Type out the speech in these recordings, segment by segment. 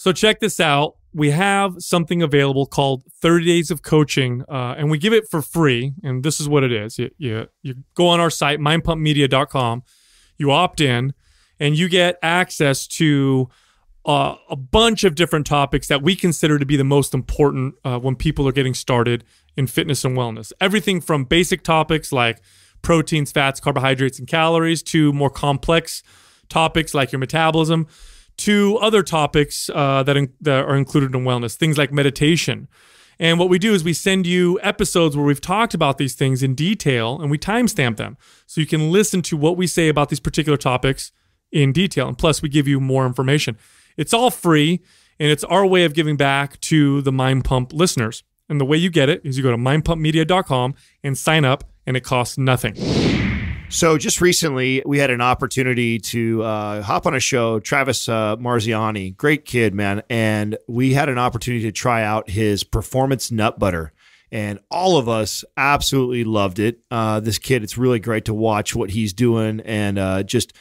So check this out. We have something available called 30 Days of Coaching, uh, and we give it for free. And this is what it is. You, you, you go on our site, mindpumpmedia.com, you opt in, and you get access to uh, a bunch of different topics that we consider to be the most important uh, when people are getting started in fitness and wellness. Everything from basic topics like proteins, fats, carbohydrates, and calories to more complex topics like your metabolism to other topics uh, that, in, that are included in wellness, things like meditation. And what we do is we send you episodes where we've talked about these things in detail and we timestamp them so you can listen to what we say about these particular topics in detail. And plus, we give you more information. It's all free and it's our way of giving back to the Mind Pump listeners. And the way you get it is you go to mindpumpmedia.com and sign up, and it costs nothing. So just recently, we had an opportunity to uh, hop on a show. Travis uh, Marziani, great kid, man, and we had an opportunity to try out his performance nut butter, and all of us absolutely loved it. Uh, this kid, it's really great to watch what he's doing, and uh, just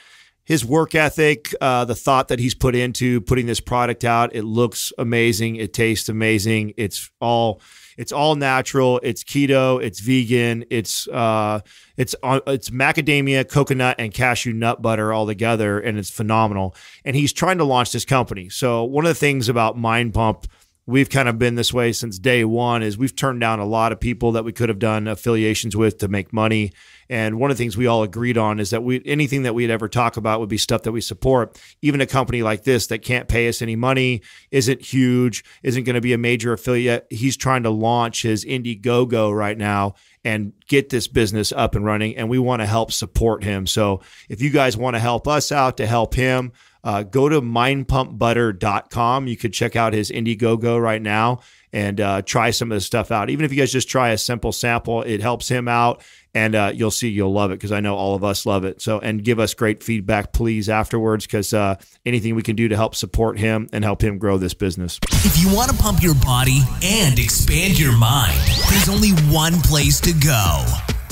his work ethic, uh, the thought that he's put into putting this product out. It looks amazing. It tastes amazing. It's all it's all natural. It's keto. It's vegan. It's uh, it's uh, it's macadamia, coconut, and cashew nut butter all together, and it's phenomenal. And he's trying to launch this company. So one of the things about Mind Pump we've kind of been this way since day one is we've turned down a lot of people that we could have done affiliations with to make money and one of the things we all agreed on is that we anything that we'd ever talk about would be stuff that we support even a company like this that can't pay us any money isn't huge isn't going to be a major affiliate he's trying to launch his indiegogo right now and get this business up and running and we want to help support him so if you guys want to help us out to help him uh, go to mindpumpbutter.com. You could check out his Indiegogo right now and uh, try some of the stuff out. Even if you guys just try a simple sample, it helps him out, and uh, you'll see you'll love it because I know all of us love it. So, and give us great feedback, please, afterwards, because uh, anything we can do to help support him and help him grow this business. If you want to pump your body and expand your mind, there's only one place to go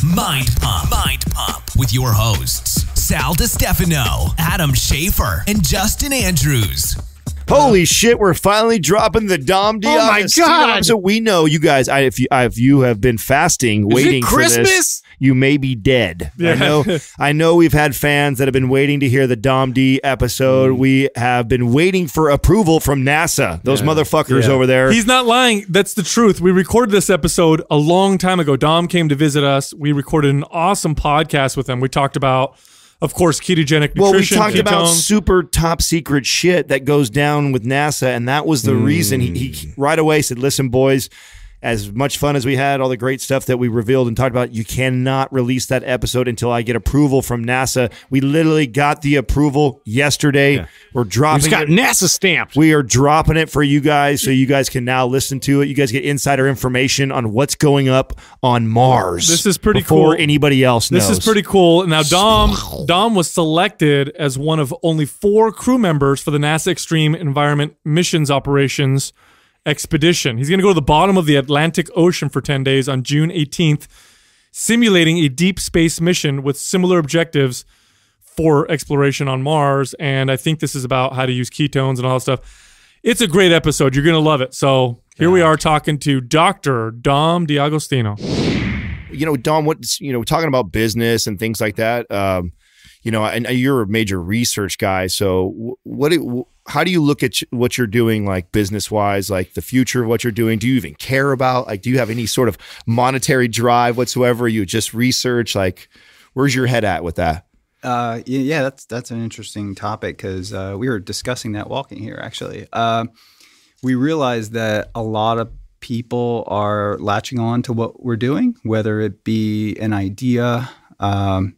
Mind Pump. Mind Pump with your hosts, Sal Stefano, Adam Schafer, and Justin Andrews. Holy shit, we're finally dropping the Dom Diaz. Oh my God. So we know you guys, I, if, you, if you have been fasting, waiting it for this, Christmas? you may be dead. I know I know we've had fans that have been waiting to hear the Dom D episode. Mm. We have been waiting for approval from NASA. Those motherfuckers over there. He's not lying. That's the truth. We recorded this episode a long time ago. Dom came to visit us. We recorded an awesome podcast with him. We talked about, of course, ketogenic nutrition. well, we talked about super top secret shit that goes down with NASA, and that was the reason he, he hmm. right away said, "Listen, boys." As much fun as we had, all the great stuff that we revealed and talked about, you cannot release that episode until I get approval from NASA. We literally got the approval yesterday. We're We dropping just got it. NASA stamped. We are dropping it for you guys so you guys can now listen to it. You guys get insider information on what's going up on Mars. This is pretty before cool. anybody else knows. This is pretty cool. Now, Dom Dom was selected as one of only four crew members for the NASA Extreme Environment Missions Operations Expedition. He's going to go to the bottom of the Atlantic Ocean for 10 days on June 18th, simulating a deep space mission with similar objectives for exploration on Mars. And I think this is about how to use ketones and all that stuff. It's a great episode. You're going to love it. So here we are talking to Dr. Dom D'Agostino. you know, Dom, what you know, talking about business and things like that. Um, you know, and you're a major research guy. So, wh- what? do- How do you look at what you're doing, like business wise, like the future of what you're doing? Do you even care about? Like, do you have any sort of monetary drive whatsoever? You just research. Like, where's your head at with that? Uh, yeah, that's that's an interesting topic because uh, we were discussing that walking here. Actually, uh, we realized that a lot of people are latching on to what we're doing, whether it be an idea um,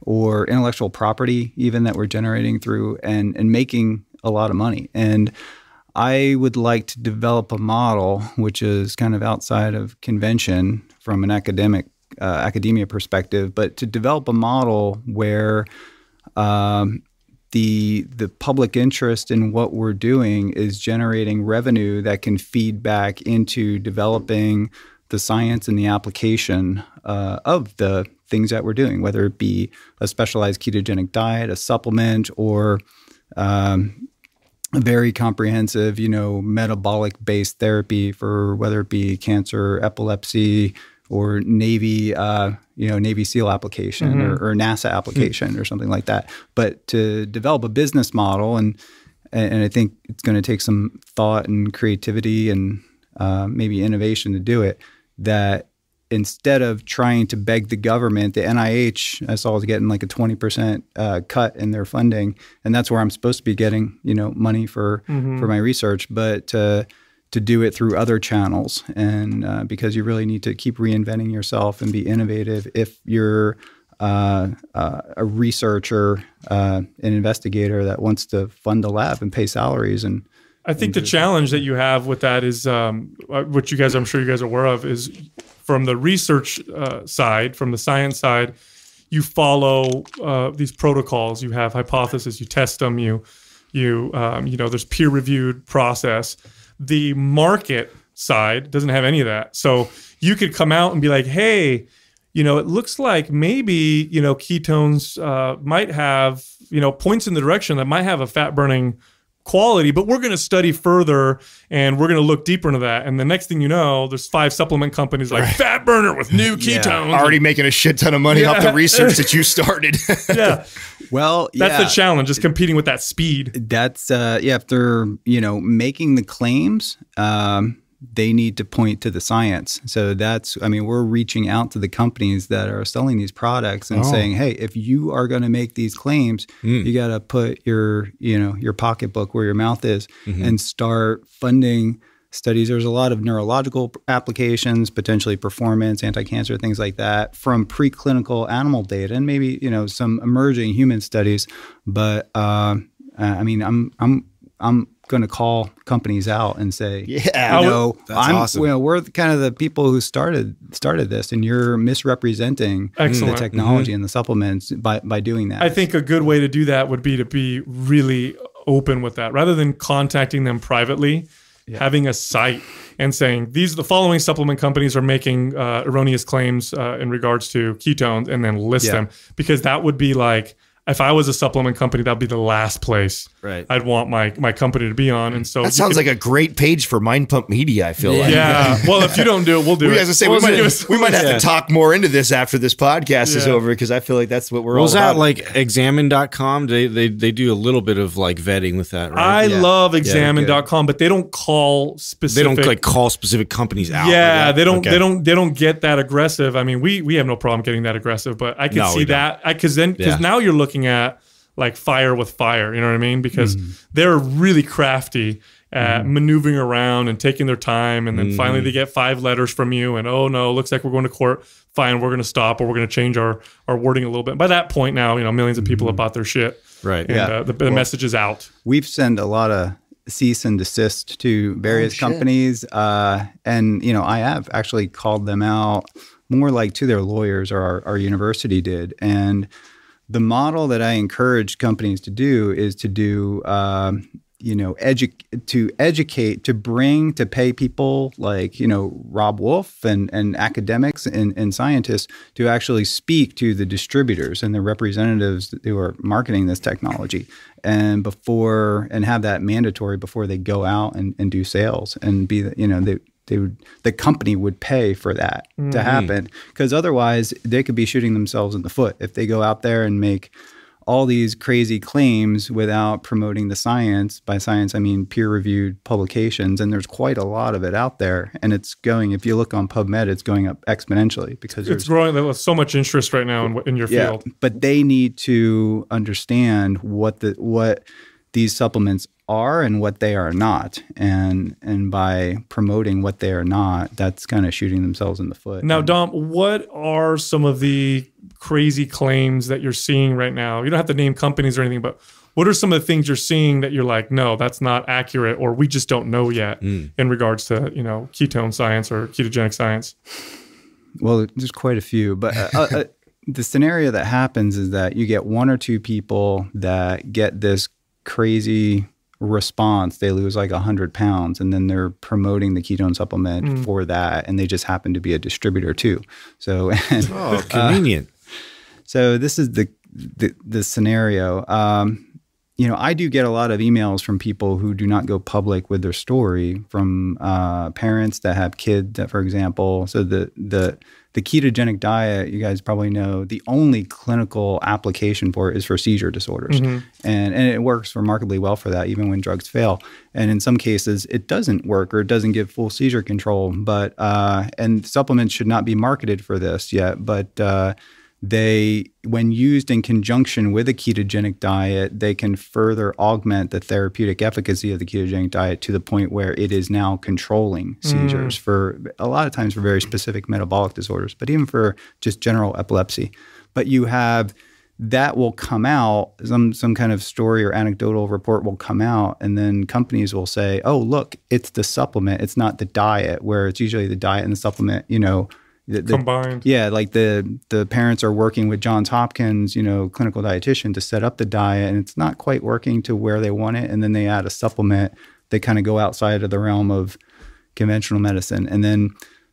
or intellectual property, even that we're generating through and and making a lot of money. And I would like to develop a model which is kind of outside of convention from an academic uh, academia perspective, but to develop a model where um, the the public interest in what we're doing is generating revenue that can feed back into developing the science and the application uh, of the things that we're doing, whether it be a specialized ketogenic diet, a supplement, or um, very comprehensive, you know, metabolic based therapy for whether it be cancer, epilepsy, or Navy, uh, you know, Navy SEAL application or, or, NASA application or something like that. But to develop a business model, and and I think it's going to take some thought and creativity and uh, maybe innovation to do it. That instead of trying to beg the government, the NIH, I saw was getting like a 20% uh, cut in their funding. And that's where I'm supposed to be getting, you know, money for, mm-hmm. for my research. But uh, to do it through other channels. And uh, because you really need to keep reinventing yourself and be innovative if you're uh, uh, a researcher, uh, an investigator that wants to fund a lab and pay salaries and I think the challenge that you have with that is, um, which you guys, I'm sure you guys are aware of, is from the research uh, side, from the science side, you follow uh, these protocols. You have hypotheses, you test them, you, you, um, you know, there's peer reviewed process. The market side doesn't have any of that. So you could come out and be like, hey, you know, it looks like maybe you know ketones uh, might have you know points in the direction that might have a fat burning quality, but we're going to study further and we're going to look deeper into that. And the next thing you know, there's five supplement companies like right. Fat Burner with new ketones, yeah. already making a shit ton of money yeah. off the research that you started. yeah. Well, that's yeah. the challenge is competing with that speed. That's uh, yeah. If they're you know making the claims, um, they need to point to the science. So that's, I mean, we're reaching out to the companies that are selling these products and oh. saying, hey, if you are going to make these claims, mm. you got to put your, you know, your pocketbook where your mouth is mm-hmm. and start funding studies. There's a lot of neurological applications, potentially performance, anti-cancer, things like that, from preclinical animal data, and maybe you know some emerging human studies. But uh, I mean, I'm I'm I'm going to call companies out and say, "Yeah, you know, I'm, awesome. you know, we're kind of the people who started started this, and you're misrepresenting Excellent. the technology mm-hmm. and the supplements by by doing that." I think a good way to do that would be to be really open with that, rather than contacting them privately. Yeah. Having a site and saying these the following supplement companies are making uh, erroneous claims uh, in regards to ketones, and then list yeah. them because that would be like if I was a supplement company, that'd be the last place right. I'd want my my company to be on. And so that sounds like a great page for Mind Pump Media. I feel yeah. like. Yeah. well, if you don't do it, we'll do we it. Say, we, might, us, we might have yeah. to talk more into this after this podcast yeah. is over because I feel like that's what we're well, all. Was that like examine.com? They, they they do a little bit of like vetting with that, right? I love examine.com, but they don't call specific. They don't like call specific companies out. Yeah, they don't. Okay. They don't. They don't get that aggressive. I mean, we we have no problem getting that aggressive, but I can no, see that because then because now you're looking at like fire with fire. You know what I mean? Because mm. they're really crafty at mm. maneuvering around and taking their time. And then mm. finally they get five letters from you and, oh no, looks like we're going to court. Fine, we're going to stop or we're going to change our, our wording a little bit. By that point now, you know, millions of people have bought their shit. Right. And yeah. uh, the, the well, message is out. We've sent a lot of cease and desist to various oh, companies. Uh, and, you know, I have actually called them out more like to their lawyers or our, our university did. And, the model that I encourage companies to do is to do, um, you know, edu- to educate, to bring, to pay people like, you know, Robb Wolf and, and academics and, and scientists to actually speak to the distributors and the representatives who are marketing this technology and before, and have that mandatory before they go out and, and do sales and be, you know, they, they would the company would pay for that mm-hmm. to happen. Because otherwise they could be shooting themselves in the foot if they go out there and make all these crazy claims without promoting the science. By science i mean peer reviewed publications and there's quite a lot of it out there and it's going if you look on pubmed it's going up exponentially because it's growing there's so much interest right now in, in your field. but they need to understand what the what these supplements are and what they are not. And and by promoting what they are not that's kind of shooting themselves in the foot. Now dom what are some of the crazy claims that you're seeing right now? You don't have to name companies or anything but what are some of the things you're seeing that you're like no that's not accurate or we just don't know yet mm. in regards to you know ketone science or ketogenic science? Well there's quite a few but uh, uh, uh the scenario that happens is that you get one or two people that get this crazy response, they lose like 100 pounds and then they're promoting the ketone supplement mm. for that. And they just happen to be a distributor too. So, and, oh, convenient. Uh, so this is the, the, the scenario. Um, you know, I do get a lot of emails from people who do not go public with their story, from uh, parents that have kids that, for example. So the the the ketogenic diet, you guys probably know, the only clinical application for it is for seizure disorders, and and it works remarkably well for that, even when drugs fail. And in some cases, it doesn't work or it doesn't give full seizure control. But uh, and supplements should not be marketed for this yet, but uh, they when used in conjunction with a ketogenic diet they can further augment the therapeutic efficacy of the ketogenic diet to the point where it is now controlling mm. seizures for a lot of times for very specific metabolic disorders but even for just general epilepsy. But you have that will come out some some kind of story or anecdotal report will come out and then companies will say oh look it's the supplement. It's not the diet where it's usually the diet and the supplement you know the, the- Combined. yeah, like the the parents are working with Johns Hopkins, you know, clinical dietitian to set up the diet, and it's not quite working to where they want it, and then they add a supplement. They kind of go outside of the realm of conventional medicine, and then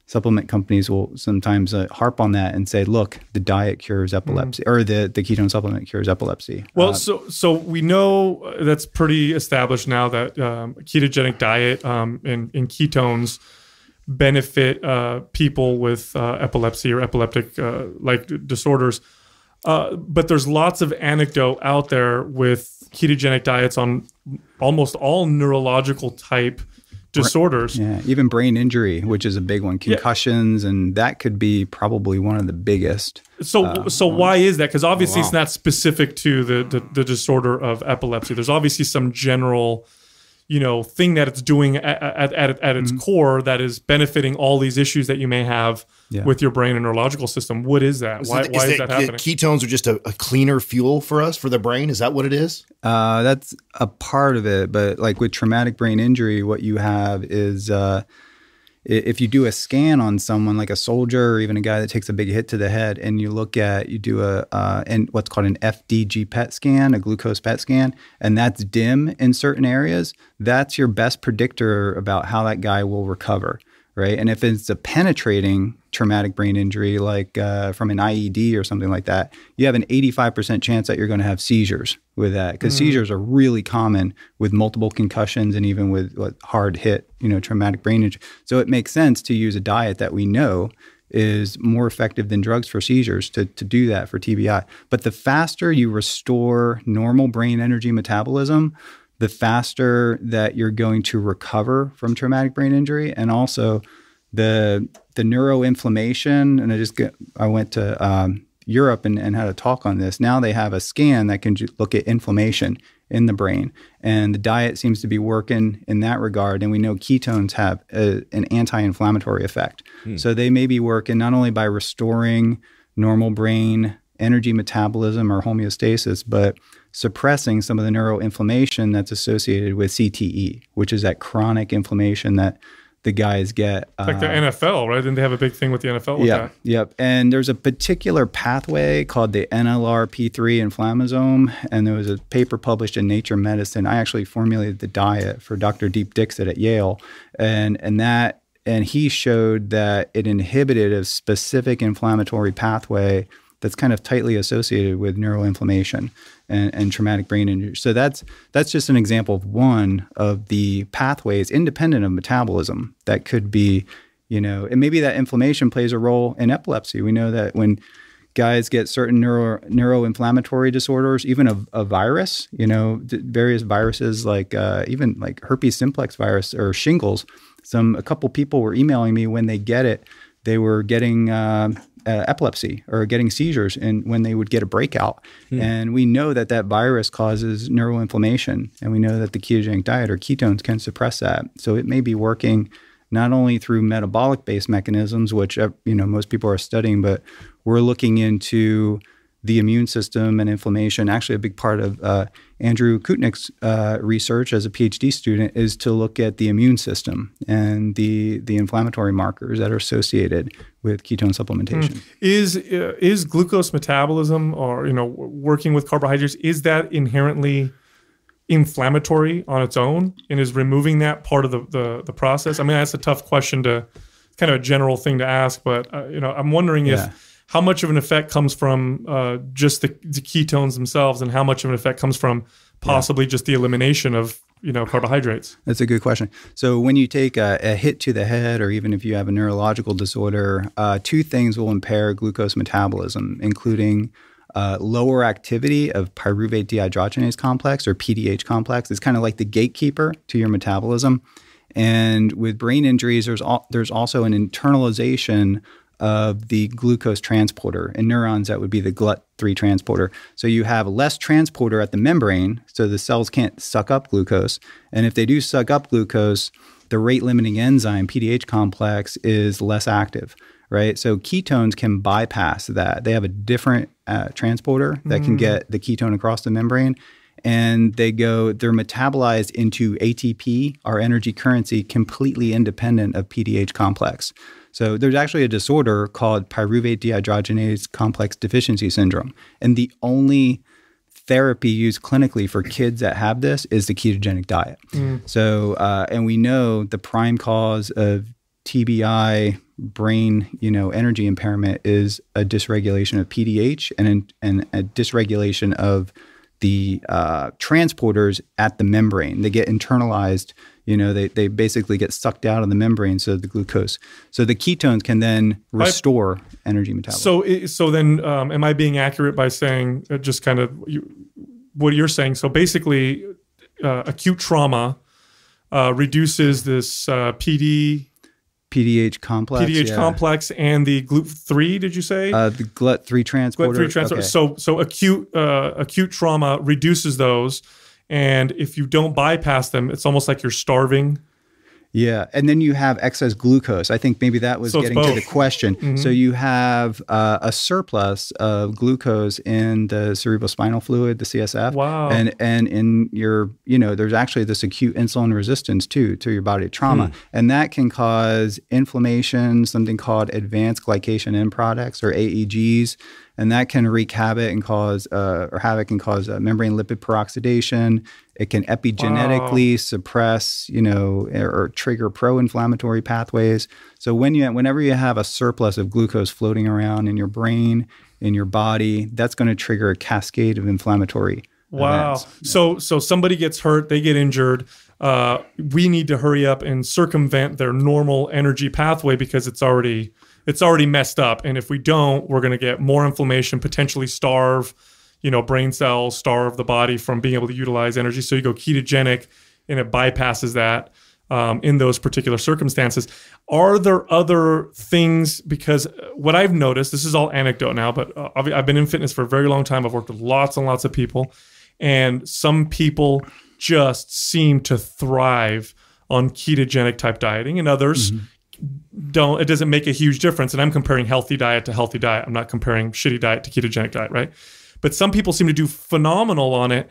supplement companies will sometimes uh, harp on that and say, "Look, the diet cures epilepsy, or the the ketone supplement cures epilepsy." Well, Uh, so so we know uh, that's pretty established now that um, ketogenic diet um, and, and ketones benefit uh, people with uh, epilepsy or epileptic uh, like disorders. Uh, but there's lots of anecdote out there with ketogenic diets on almost all neurological type disorders. yeah, even brain injury, which is a big one, concussions, and that could be probably one of the biggest. So, so why is that? Because obviously, it's not specific to the, the the disorder of epilepsy. There's obviously some general, you know, thing that it's doing at at, at, at its core that is benefiting all these issues that you may have Yeah. with your brain and neurological system. What is that? Why, why is that the happening? Ketones are just a, a cleaner fuel for us for the brain. Is that what it is? Uh, that's a part of it, but like with traumatic brain injury, what you have is uh, i- if you do a scan on someone, like a soldier or even a guy that takes a big hit to the head, and you look at you do a uh, and what's called an FDG PET scan, a glucose PET scan, and that's dim in certain areas. That's your best predictor about how that guy will recover, right? And if it's a penetrating traumatic brain injury, like uh, from an IED or something like that, you have an 85% chance that you're going to have seizures with that because seizures are really common with multiple concussions and even with what, hard hit, you know, traumatic brain injury. So it makes sense to use a diet that we know is more effective than drugs for seizures to, to do that for TBI. But the faster you restore normal brain energy metabolism, the faster that you're going to recover from traumatic brain injury and also the the neuroinflammation. And i just get i went to um, europe and, and had a talk on this. Now they have a scan that can look at inflammation in the brain. And the diet seems to be working in that regard. And we know ketones have a, an anti-inflammatory effect. So they may be working not only by restoring normal brain energy metabolism or homeostasis but suppressing some of the neuroinflammation that's associated with cte which is that chronic inflammation that the guys get like the uh, NFL, right? Didn't they have a big thing with the NFL with yeah, that? yep. And there's a particular pathway called the NLRP3 inflammasome, and there was a paper published in Nature Medicine. I actually formulated the diet for Dr. Deep Dixit at Yale, and and that and he showed that it inhibited a specific inflammatory pathway that's kind of tightly associated with neuroinflammation and, and traumatic brain injury. So that's that's just an example of one of the pathways independent of metabolism that could be, you know, and maybe that inflammation plays a role in epilepsy. We know that when guys get certain neuro neuroinflammatory disorders, even a, a virus, you know, various viruses like uh, even like herpes simplex virus or shingles. Some a couple people were emailing me when they get it, they were getting uh, uh, epilepsy or getting seizures, and when they would get a breakout, and we know that that virus causes neuroinflammation, and we know that the ketogenic diet or ketones can suppress that. So it may be working not only through metabolic based mechanisms, which uh, you know most people are studying, but we're looking into the immune system and inflammation. Actually, a big part of uh, Andrew Koutnik's uh, research as a PhD student is to look at the immune system and the the inflammatory markers that are associated with ketone supplementation. Is uh, is glucose metabolism or you know working with carbohydrates is that inherently inflammatory on its own and is removing that part of the the, the process? I mean that's a tough question to kind of a general thing to ask, but uh, you know I'm wondering Yeah. if how much of an effect comes from uh, just the, the ketones themselves and how much of an effect comes from possibly just the elimination of you know carbohydrates. That's a good question. So, when you take a, a hit to the head, or even if you have a neurological disorder, uh, two things will impair glucose metabolism, including uh, lower activity of pyruvate dehydrogenase complex or PDH complex. It's kind of like the gatekeeper to your metabolism. And with brain injuries, there's al- there's also an internalization of the glucose transporter. In neurons, that would be the GLUT3 transporter. So you have less transporter at the membrane, so the cells can't suck up glucose. And if they do suck up glucose, the rate limiting enzyme, PDH complex, is less active, right? So ketones can bypass that. They have a different uh, transporter that can get the ketone across the membrane. And they go, they're metabolized into ATP, our energy currency, completely independent of PDH complex. So there's actually a disorder called pyruvate dehydrogenase complex deficiency syndrome. And the only therapy used clinically for kids that have this is the ketogenic diet. So, uh, and we know the prime cause of TBI brain, you know, energy impairment is a dysregulation of PDH and, and a dysregulation of the uh, transporters at the membrane. They get internalized, you know, they, they basically get sucked out of the membrane, so the glucose. So the ketones can then restore energy metabolism. So so then, um, am I being accurate by saying uh, just kind of you, what you're saying? So basically, uh, acute trauma uh, reduces this uh, PD PDH complex. PDH yeah. complex and the GLUT3. Did you say? Uh, the GLUT3 transporter. GLUT3 transporter. okay. So so acute uh, acute trauma reduces those, and if you don't bypass them, it's almost like you're starving. Yeah, and then you have excess glucose. I think maybe that was So getting to the both. Mm-hmm. question. So you have uh, a surplus of glucose in the cerebrospinal fluid, the CSF. Wow. And and in your, you know, there's actually this acute insulin resistance too to your body trauma, Hmm. and that can cause inflammation, something called advanced glycation end products or AEGs, and that can wreak havoc and cause uh, or havoc and cause uh, membrane lipid peroxidation. It can epigenetically suppress, you know, or, or trigger pro-inflammatory pathways. So when you, whenever you have a surplus of glucose floating around in your brain, in your body, that's going to trigger a cascade of inflammatory. Wow. events. So so somebody gets hurt, they get injured. Uh, we need to hurry up and circumvent their normal energy pathway because it's already it's already messed up. And if we don't, we're going to get more inflammation, potentially starve, you know, brain cells, starve the body from being able to utilize energy. So you go ketogenic, and it bypasses that. Um, in those particular circumstances, are there other things? Because what I've noticed, this is all anecdote now, but uh, I've I've been in fitness for a very long time. I've worked with lots and lots of people, and some people just seem to thrive on ketogenic type dieting and others don't it doesn't make a huge difference and i'm comparing healthy diet to healthy diet i'm not comparing shitty diet to ketogenic diet right but some people seem to do phenomenal on it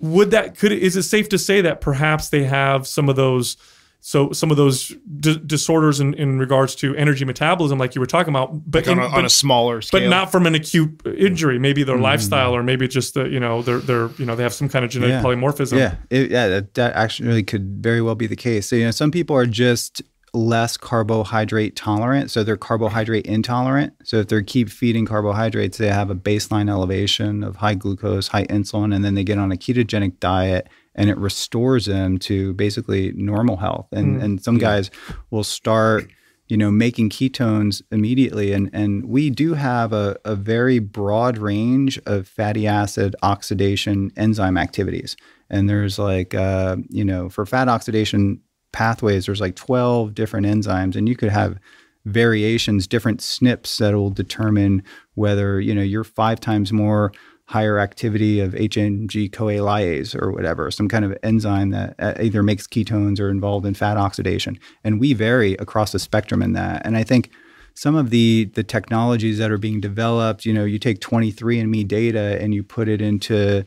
would that could is it safe to say that perhaps they have some of those so some of those d- disorders in, in regards to energy metabolism like you were talking about but on, in- a, on a smaller scale. but not from an acute injury. Maybe their mm-hmm. lifestyle, or maybe just the you know they're they're you know they have some kind of genetic Yeah. polymorphism. Yeah, it, yeah, that, that actually could very well be the case. So you know, some people are just less carbohydrate tolerant, so they're carbohydrate intolerant. So if they keep feeding carbohydrates, they have a baseline elevation of high glucose, high insulin, and then they get on a ketogenic diet, and it restores them to basically normal health. And and some guys will start you know, making ketones immediately. And, and we do have a, a very broad range of fatty acid oxidation enzyme activities. And there's like, uh, you know, for fat oxidation pathways, there's like 12 different enzymes, and you could have variations, different SNPs that will determine whether, you know, you're five times more higher activity of HMG CoA lyase or whatever, some kind of enzyme that uh, either makes ketones or involved in fat oxidation. And we vary across the spectrum in that. And I think some of the the technologies that are being developed, you know, you take 23andMe data and you put it into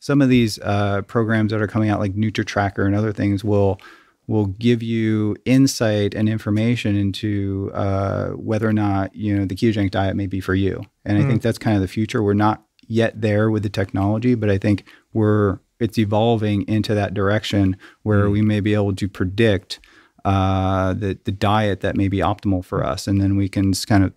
some of these uh, programs that are coming out like NutriTracker and other things will will give you insight and information into uh, whether or not you know the ketogenic diet may be for you. And I think that's kind of the future. We're not yet there with the technology, but I think we're it's evolving into that direction where we may be able to predict uh, the the diet that may be optimal for us, and then we can just kind of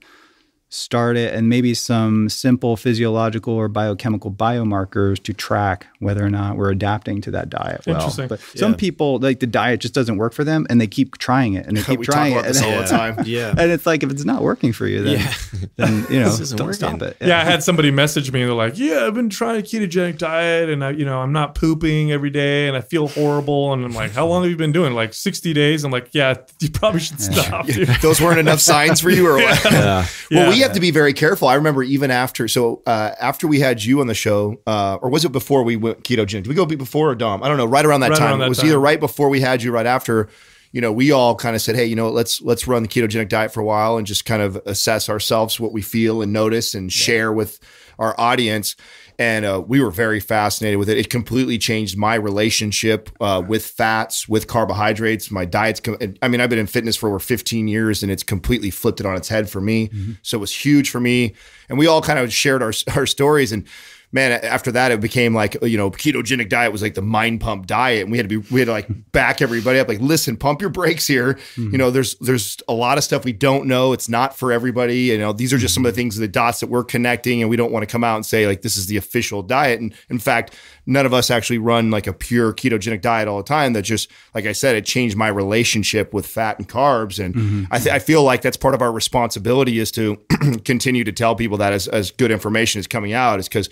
start it and maybe some simple physiological or biochemical biomarkers to track whether or not we're adapting to that diet well. Interesting. But some people like the diet just doesn't work for them and they keep trying it and they keep we trying talk about it. this and, all the time. Yeah. and it's like if it's not working for you, then, Yeah. then you know, This don't working. stop it. Yeah, I had somebody message me. And they're like, "Yeah, I've been trying a ketogenic diet, and I, you know, I'm not pooping every day, and I feel horrible." And I'm like, "How long have you been doing? Like 60 days?" I'm like, "Yeah, you probably should stop." dude." Those weren't enough signs for you, or what? Yeah. Well, Yeah. We have to be very careful. I remember even after, so uh, after we had you on the show, uh, or was it before we went ketogenic? Did we go before or Dom? I don't know. Right around that Right time. around that it was time. either right before we had you, right after. You know, we all kind of said, "Hey, you know, let's let's run the ketogenic diet for a while and just kind of assess ourselves, what we feel and notice, and share with our audience." And uh, we were very fascinated with it. It completely changed my relationship uh, with fats, with carbohydrates. My diet's. I mean, I've been in fitness for over 15 years, and it's completely flipped it on its head for me. So it was huge for me. And we all kind of shared our our stories. And man, after that, it became like you know, ketogenic diet was like the mind pump diet, and we had to be we had to like back everybody up. Like, listen, pump your brakes here. You mm-hmm. know, there's there's a lot of stuff we don't know. It's not for everybody. You know, these are just some of the mm-hmm. things, the dots that we're connecting, and we don't want to come out and say like this is the official diet. And in fact, none of us actually run like a pure ketogenic diet all the time. That just like I said, it changed my relationship with fat and carbs, and mm-hmm. I, th- I feel like that's part of our responsibility is to continue to tell people that as as good information is coming out, is because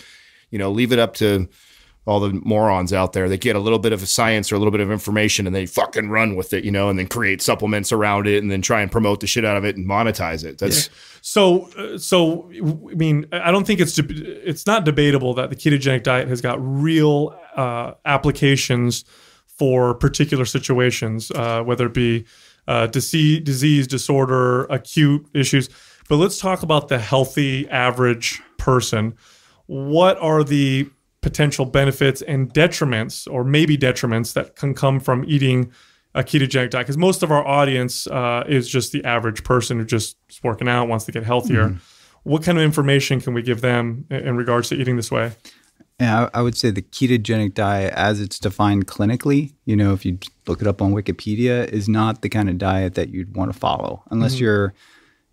you know, leave it up to all the morons out there. They get a little bit of science or a little bit of information and they fucking run with it, you know, and then create supplements around it and then try and promote the shit out of it and monetize it. That's So, uh, so I mean, I don't think it's it's not debatable that the ketogenic diet has got real uh, applications for particular situations, uh, whether it be uh, disease, disease, disorder, acute issues. But let's talk about the healthy average person. What are the potential benefits and detriments, or maybe detriments, that can come from eating a ketogenic diet? Because most of our audience uh, is just the average person who just is working out, wants to get healthier. What kind of information can we give them in regards to eating this way? Yeah, I I would say the ketogenic diet, as it's defined clinically, you know, if you look it up on Wikipedia, is not the kind of diet that you'd want to follow unless Mm-hmm. you're,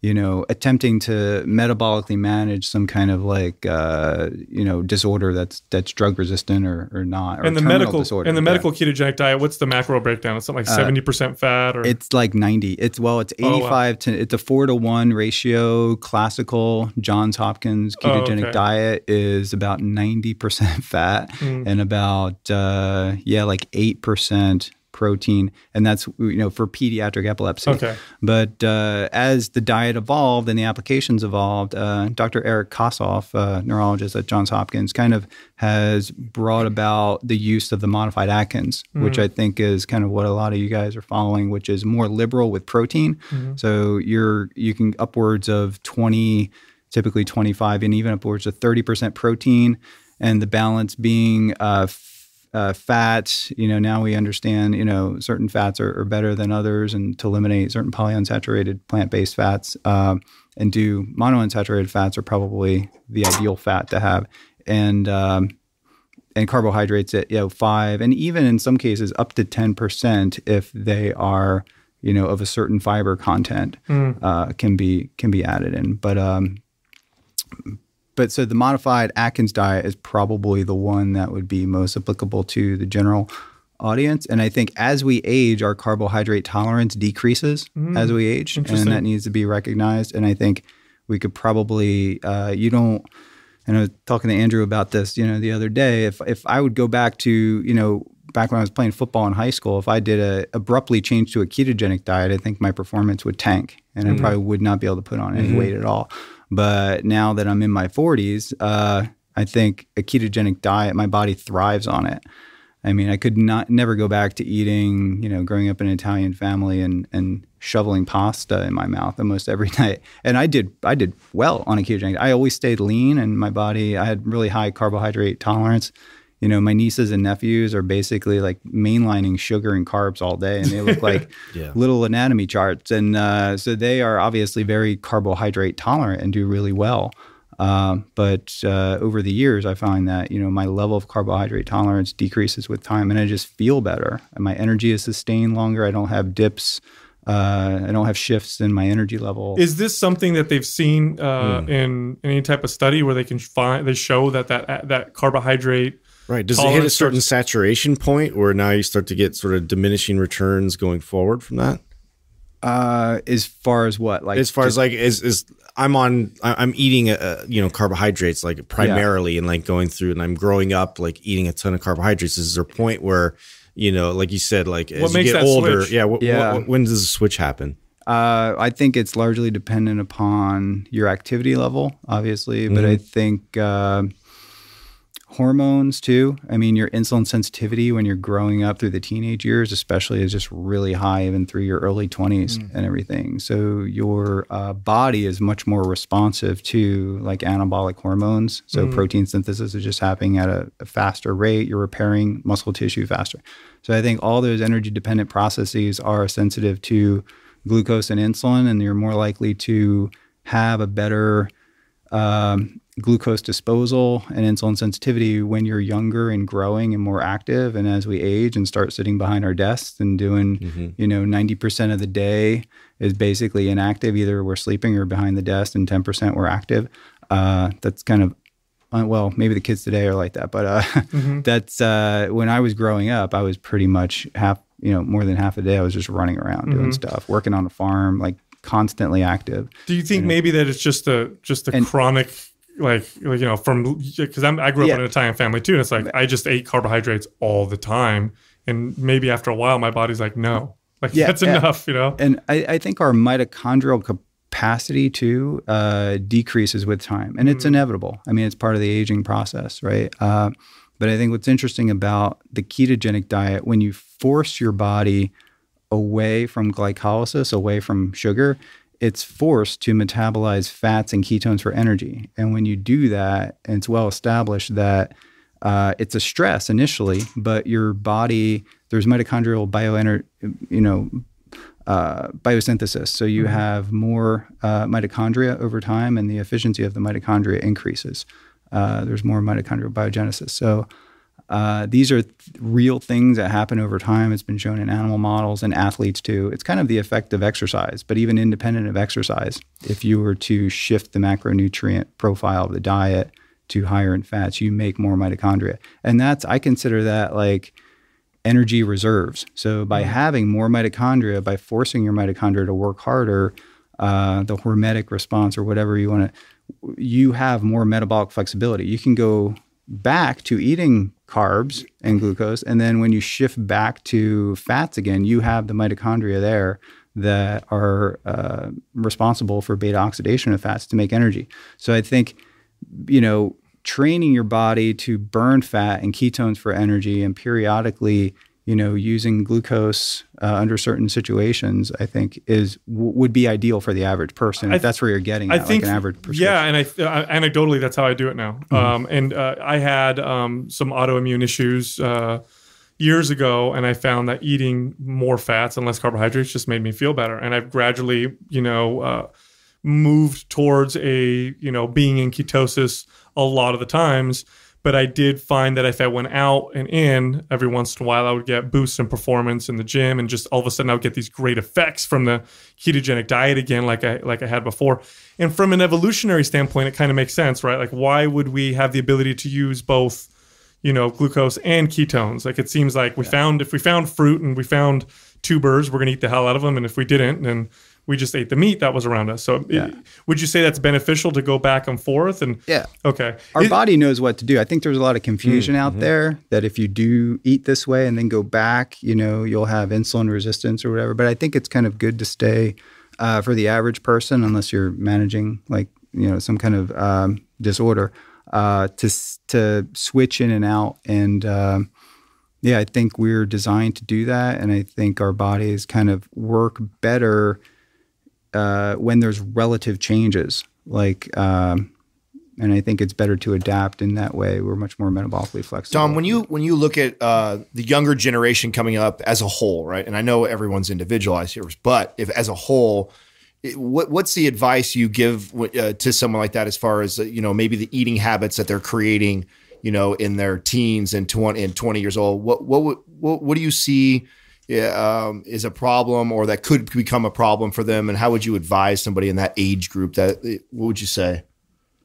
you know, attempting to metabolically manage some kind of like, uh, you know, disorder that's that's drug resistant or, or not. Or And the medical disorder. and the yeah. medical ketogenic diet, what's the macro breakdown? It's something like seventy percent fat, or It's like 90. It's well, it's Oh, wow. 85 to it's a 4 to 1 ratio. Classical Johns Hopkins Oh, ketogenic okay. diet is about 90% fat Hmm. and about uh yeah, like 8% protein and that's you know for pediatric epilepsy. Okay. But uh, as the diet evolved and the applications evolved, uh, Dr. Eric Kossoff, uh, neurologist at Johns Hopkins, kind of has brought about the use of the modified Atkins, which I think is kind of what a lot of you guys are following, which is more liberal with protein. So you're you can upwards of 20, typically 25, and even upwards of 30% protein, and the balance being uh, uh, fat, you know, now we understand, you know, certain fats are, are better than others, and to eliminate certain polyunsaturated plant-based fats um, and do monounsaturated fats are probably the ideal fat to have, and um, and carbohydrates at you know five, and even in some cases up to ten percent if they are you know of a certain fiber content uh, can be can be added in, but um, but so the modified Atkins diet is probably the one that would be most applicable to the general audience. And I think as we age, our carbohydrate tolerance decreases mm, as we age, and that needs to be recognized. And I think we could probably, uh, you don't. And I was talking to Andrew about this, you know, the other day. If if I would go back to, you know, back when I was playing football in high school, if I did a abruptly change to a ketogenic diet, I think my performance would tank, and I mm. probably would not be able to put on any mm-hmm. weight at all. But now that I'm in my 40s, uh, I think a ketogenic diet, my body thrives on it. I mean, I could not never go back to eating, you know, growing up in an Italian family and and shoveling pasta in my mouth almost every night. And I did I did well on a ketogenic. I always stayed lean and my body I had really high carbohydrate tolerance. You know, my nieces and nephews are basically like mainlining sugar and carbs all day, and they look like Yeah. little anatomy charts. And uh, so they are obviously very carbohydrate tolerant and do really well. Um, but uh, over the years, I find that you know my level of carbohydrate tolerance decreases with time, and I just feel better. And my energy is sustained longer. I don't have dips Uh, I don't have shifts in my energy level. Is this something that they've seen uh, Hmm. in any type of study where they can find they show that that that carbohydrate? Right. Does it hit a certain starts- saturation point where now you start to get sort of diminishing returns going forward from that? uh, as far as what, like as far as like is is I'm on I- I'm eating uh you know carbohydrates like primarily and like going through and I'm growing up like eating a ton of carbohydrates. Is there a point where you know like you said like as makes you get that older, switch? yeah, wh- wh- Yeah. when does the switch happen? Uh, I think it's largely dependent upon your activity level, obviously, but I think uh, hormones too. I mean, your insulin sensitivity when you're growing up through the teenage years, especially, is just really high, even through your early 20s and everything. So your uh, body is much more responsive to like anabolic hormones. So protein synthesis is just happening at a, a faster rate. You're repairing muscle tissue faster. So I think all those energy dependent processes are sensitive to glucose and insulin, and you're more likely to have a better um, glucose disposal and insulin sensitivity when you're younger and growing and more active. And as we age and start sitting behind our desks and doing, you know, 90% of the day is basically inactive, either we're sleeping or behind the desk, and 10% we're active. Uh, that's kind of uh, well, maybe the kids today are like that, but uh, that's uh, when I was growing up. I was pretty much half, you know, more than half a day. I was just running around doing stuff, working on a farm, like constantly active. Do you think maybe that it's just a just a And- chronic like like you know from because I'm I grew up Yeah. in an Italian family too, and it's like I just ate carbohydrates all the time, and maybe after a while my body's like no, like Yeah, that's yeah. enough, you know. And I, I think our mitochondrial capacity too uh, decreases with time, and it's inevitable. I mean, it's part of the aging process, right? Uh, but I think what's interesting about the ketogenic diet, when you force your body away from glycolysis, away from sugar, it's forced to metabolize fats and ketones for energy. And when you do that, and it's well established that uh, it's a stress initially, but your body there's mitochondrial bioener, you know, uh, biosynthesis. So you have more uh, mitochondria over time, and the efficiency of the mitochondria increases. Uh, there's more mitochondrial biogenesis. So uh, these are th- real things that happen over time. It's been shown in animal models and athletes too. It's kind of the effect of exercise, but even independent of exercise, if you were to shift the macronutrient profile of the diet to higher in fats, you make more mitochondria. And that's, I consider that like energy reserves. So by having more mitochondria, by forcing your mitochondria to work harder, uh, the hormetic response or whatever you want to, you have more metabolic flexibility. You can go back to eating carbs and glucose, and then when you shift back to fats again, you have the mitochondria there that are uh, responsible for beta oxidation of fats to make energy. So I think you know, training your body to burn fat and ketones for energy and periodically, you know, using glucose uh, under certain situations, I think is w- would be ideal for the average person. If that's where you're getting I at, think like an average yeah, and I uh, anecdotally that's how I do it now. Mm-hmm. Um, and uh, I had um, some autoimmune issues uh, years ago, and I found that eating more fats and less carbohydrates just made me feel better. And I've gradually, you know, uh, moved towards a you know being in ketosis a lot of the times. But I did find that if I went out and in every once in a while, I would get boosts in performance in the gym, and just all of a sudden I would get these great effects from the ketogenic diet again, like I like I had before. And from an evolutionary standpoint, it kind of makes sense, right? Like, why would we have the ability to use both, you know, glucose and ketones? Like, it seems like we found if we found fruit and we found tubers, we're gonna eat the hell out of them, and if we didn't, then we just ate the meat that was around us. So, it- would you say that's beneficial to go back and forth? And Yeah. okay, Our It- body knows what to do. I think there's a lot of confusion out there that if you do eat this way and then go back, you know, you'll have insulin resistance or whatever. But I think it's kind of good to stay uh, for the average person, unless you're managing like you know some kind of um, disorder, uh, to to switch in and out. And um, yeah, I think we're designed to do that, and I think our bodies kind of work better uh, when there's relative changes. Like, um, and I think it's better to adapt in that way. We're much more metabolically flexible. Dom, when you when you look at uh, the younger generation coming up as a whole, right? And I know everyone's individualized here, but if as a whole, what what's the advice you give uh, to someone like that as far as you know maybe the eating habits that they're creating, you know, in their teens and twenty and twenty years old? What what what what do you see? Yeah, um, is a problem or that could become a problem for them? And how would you advise somebody in that age group? That what would you say?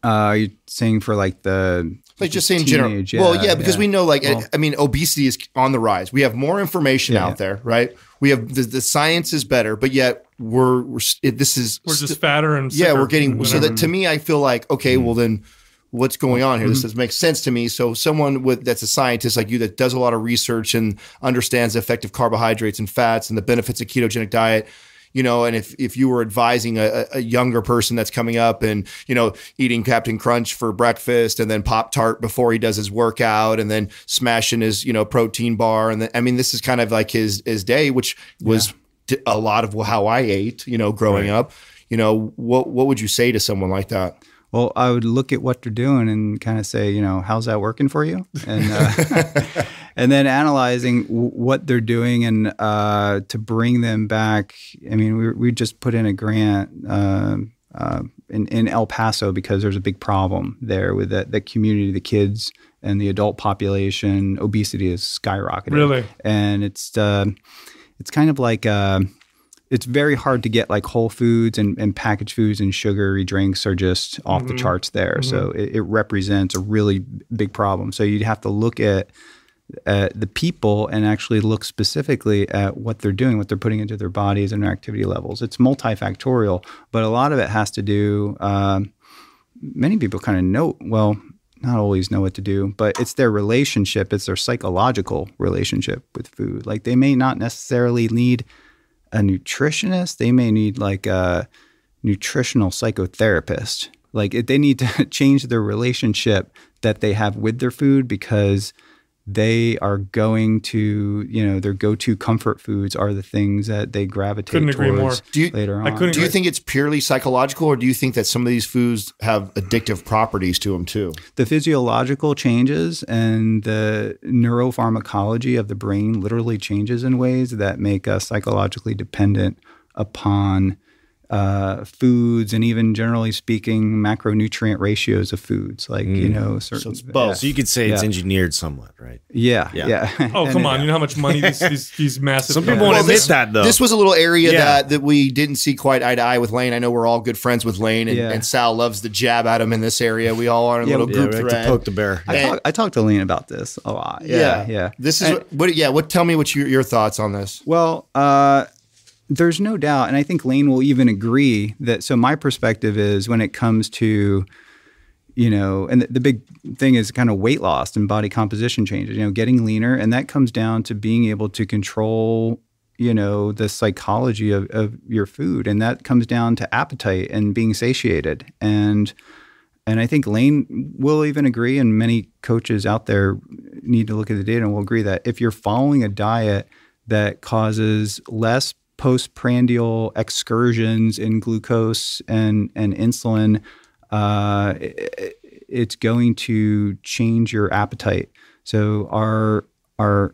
Uh, are saying for like the like just saying general. teenage, well, yeah, yeah, because yeah. we know, like, Well- I mean, obesity is on the rise. We have more information Yeah, out yeah. there, right? We have the, the science is better, but yet we're we're it, this is We're st- just fatter and yeah, we're getting so that to me, I feel like okay, Mm-hmm. well then. What's going on here? This mm-hmm. doesn't make sense to me. So, someone with that's a scientist like you that does a lot of research and understands the effect of carbohydrates and fats and the benefits of ketogenic diet, you know, and if if you were advising a, a younger person that's coming up and you know eating Captain Crunch for breakfast and then Pop Tart before he does his workout and then smashing his you know protein bar and then, I mean this is kind of like his his day, which was a lot of how I ate, you know, growing up. You know, what what would you say to someone like that? Well, I would look at what they're doing and kind of say, you know, how's that working for you? And uh, and then analyzing w- what they're doing and uh, to bring them back. I mean, we we just put in a grant uh, uh, in in El Paso because there's a big problem there with that the community, the kids and the adult population. Obesity is skyrocketing. Really? and it's uh, it's kind of like. Uh, it's very hard to get like whole foods and, and packaged foods and sugary drinks are just off the charts there. So it, it represents a really big problem. So you'd have to look at at the people and actually look specifically at what they're doing, what they're putting into their bodies and their activity levels. It's multifactorial, but a lot of it has to do. Um, many people kind of know well not always know what to do but it's their relationship it's their psychological relationship with food like they may not necessarily need a nutritionist they may need like a nutritional psychotherapist. Like they need to change their relationship that they have with their food because they are going to you know their go-to comfort foods are the things that they gravitate Couldn't agree more. towards Do you- later on I couldn't Do you think it's purely psychological, or do you think that some of these foods have addictive properties to them too? the physiological changes and the neuropharmacology of the brain literally changes in ways that make us psychologically dependent upon uh, foods and even generally speaking macronutrient ratios of foods like you know certain it's both. So you could say it's engineered somewhat, right? yeah Yeah. yeah, Oh come it- on! You know how much money these these, these massive Some people companies- won't admit this- that though. This was a little area Yeah. that, that we didn't see quite eye to eye with Layne. I know we're all good friends with Layne, and, Yeah. and Sal loves the jab at him in this area. We all are in a Yeah, little yeah, group we like thread. to poke the bear. I, And- talk, I talked to Layne about this a lot yeah yeah, This is And- what, what. Yeah. What? Tell me what your your thoughts on this. Well, uh, there's no doubt, and I think Layne will even agree that. So my perspective is when it comes to, you know, and the, the big thing is kind of weight loss and body composition changes. You know, getting leaner, and that comes down to being able to control. You know the psychology of, of your food, and that comes down to appetite and being satiated. And and I think Layne will even agree, and many coaches out there need to look at the data and will agree that if you're following a diet that causes less postprandial excursions in glucose and, and insulin, uh, it- it's going to change your appetite. So our our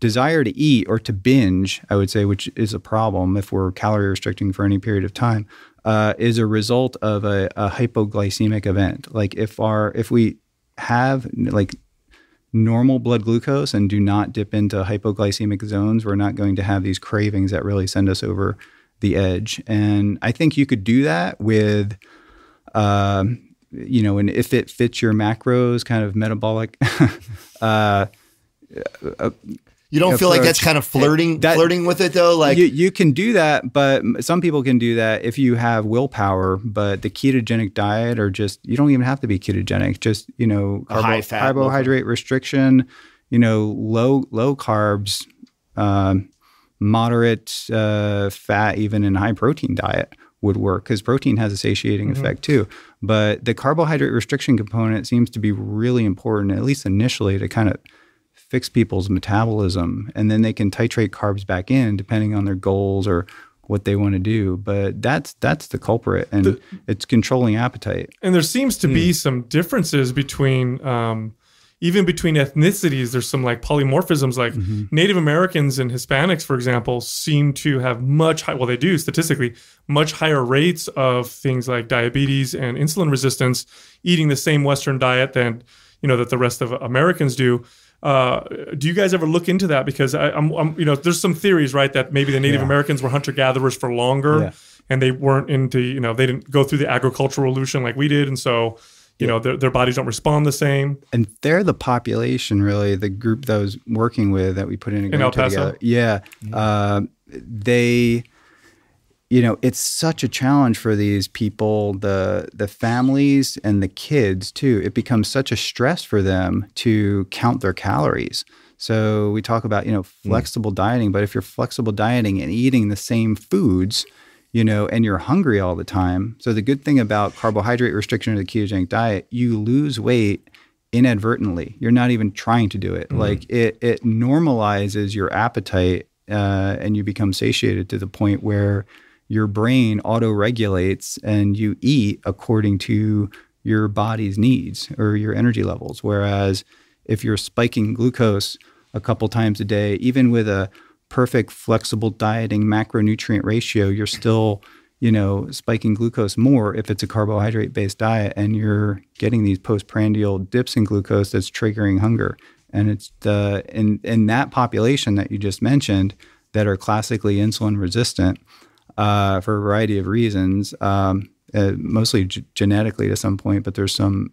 desire to eat or to binge, I would say, which is a problem if we're calorie restricting for any period of time, uh, is a result of a, a hypoglycemic event. Like if our if we have like normal blood glucose and do not dip into hypoglycemic zones, we're not going to have these cravings that really send us over the edge. And I think you could do that with, um, you know, and if it fits your macros, kind of metabolic. uh, You don't feel like that's kind of flirting That- flirting with it though. Like you, you can do that, but some people can do that if you have willpower. But the ketogenic diet, or just you don't even have to be ketogenic. Just you know, A high fat, low carbohydrate restriction. You know, low low carbs, um, moderate uh, fat, even in high protein diet would work because protein has a satiating effect too. But the carbohydrate restriction component seems to be really important, at least initially, to kind of fix people's metabolism and then they can titrate carbs back in depending on their goals or what they want to do but that's that's the culprit and it's controlling appetite and there seems to Hmm. be some differences between um, even between ethnicities there's some like polymorphisms like Mm-hmm. native americans and hispanics for example seem to have much high well they do statistically much higher rates of things like diabetes and insulin resistance eating the same western diet than you know that the rest of americans do Uh, do you guys ever look into that? Because I, I'm, I'm, you know, there's some theories, right, that maybe the Native Americans were hunter gatherers for longer, Yeah. and they weren't into, you know, they didn't go through the agricultural revolution like we did, and so, you know, their, their bodies don't respond the same. and they're the population really the group that I was working with that we put in El Paso? together yeah uh, they you know it's such a challenge for these people the the families and the kids too. It becomes such a stress for them to count their calories. So we talk about you know flexible dieting but if you're flexible dieting and eating the same foods you know and you're hungry all the time so the good thing about carbohydrate restriction or the ketogenic diet you lose weight inadvertently. You're not even trying to do it. Like it it normalizes your appetite uh, and you become satiated to the point where your brain auto regulates and you eat according to your body's needs or your energy levels. Whereas if you're spiking glucose a couple times a day, even with a perfect flexible dieting macronutrient ratio, you're still, you know, spiking glucose more if it's a carbohydrate based diet and you're getting these postprandial dips in glucose that's triggering hunger. And it's the in in that population that you just mentioned that are classically insulin resistant uh, for a variety of reasons, um, uh, mostly g- genetically to some point, but there's some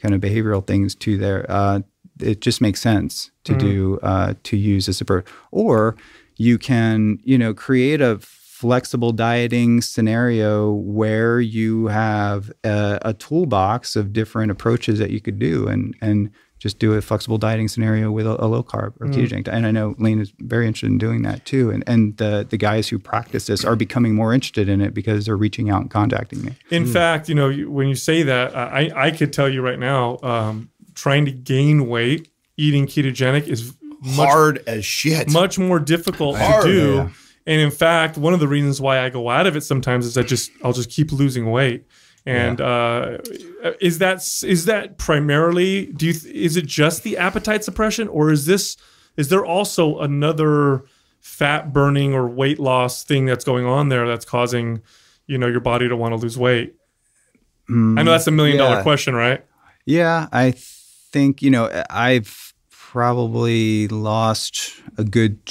kind of behavioral things too there. Uh, it just makes sense to do uh, to use a approach, or you can you know create a flexible dieting scenario where you have a, a toolbox of different approaches that you could do, and and just do a flexible dieting scenario with a, a low carb or ketogenic. diet. And I know Layne is very interested in doing that too. And and the the guys who practice this are becoming more interested in it because they're reaching out and contacting me. In fact, you know, when you say that, I, I could tell you right now, um, trying to gain weight eating ketogenic is much Hard as shit. much more difficult Hard, to do. yeah. And in fact, one of the reasons why I go out of it sometimes is I just I'll just keep losing weight. And uh, is that is that primarily? Do you is it just the appetite suppression, or is this is there also another fat burning or weight loss thing that's going on there that's causing you know your body to want to lose weight? I know that's a million dollar yeah. question, right? Yeah, I think you know I've probably lost a good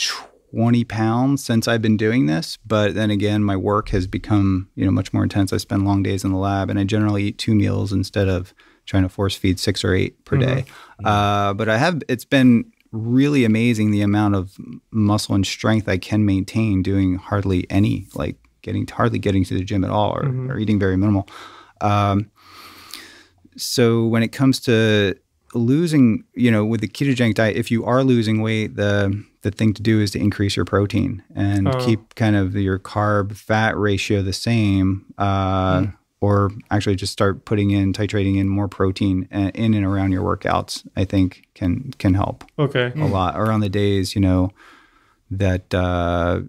twenty pounds since I've been doing this. But then again, my work has become you know much more intense. I spend long days in the lab, and I generally eat two meals instead of trying to force feed six or eight per day. Uh, but I have it's been really amazing the amount of muscle and strength I can maintain doing hardly any like getting hardly getting to the gym at all or, or eating very minimal. Um, so when it comes to losing, you know, with the ketogenic diet, if you are losing weight, the the thing to do is to increase your protein and Oh. keep kind of your carb fat ratio the same, uh, or actually just start putting in titrating in more protein uh, in and around your workouts. I think can can help Okay. a lot. Or on the days, you know, that uh,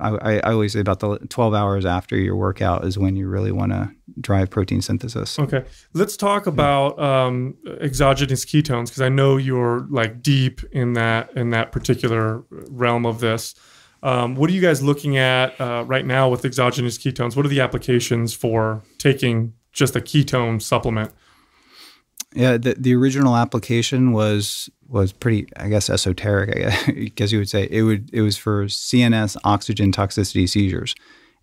I, I I always say about the 12 hours after your workout is when you really want to drive protein synthesis. Okay, let's talk about um, exogenous ketones because I know you're like deep in that in that particular realm of this. Um, what are you guys looking at uh, right now with exogenous ketones? What are the applications for taking just a ketone supplement? Yeah, the, the original application was was pretty, I guess, esoteric. I guess, I guess you would say it would it was for CNS oxygen toxicity seizures,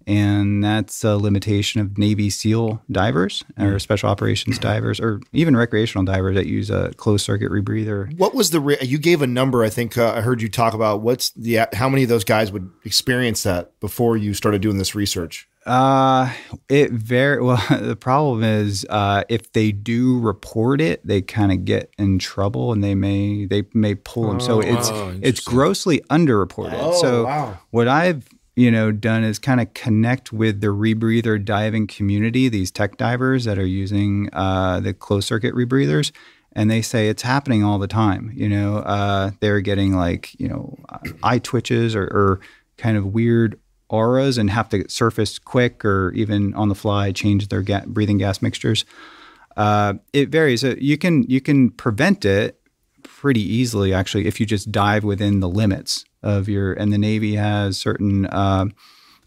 and that's a limitation of Navy SEAL divers or special operations divers, or even recreational divers that use a closed circuit rebreather. What was the? Re- you gave a number. I think uh, I heard you talk about what's the how many of those guys would experience that before you started doing this research. Uh, it very well. The problem is, uh, if they do report it, they kind of get in trouble, and they may they may pull them. So it's it's grossly underreported. so wow. what I've you know done is kind of connect with the rebreather diving community, these tech divers that are using uh, the closed circuit rebreathers. And they say it's happening all the time. You know, uh, they're getting like you know eye twitches or, or kind of weird auras and have to surface quick or even on the fly change their ga- breathing gas mixtures. Uh, it varies. Uh, You can you can prevent it pretty easily actually if you just dive within the limits of your. And the Navy has certain uh,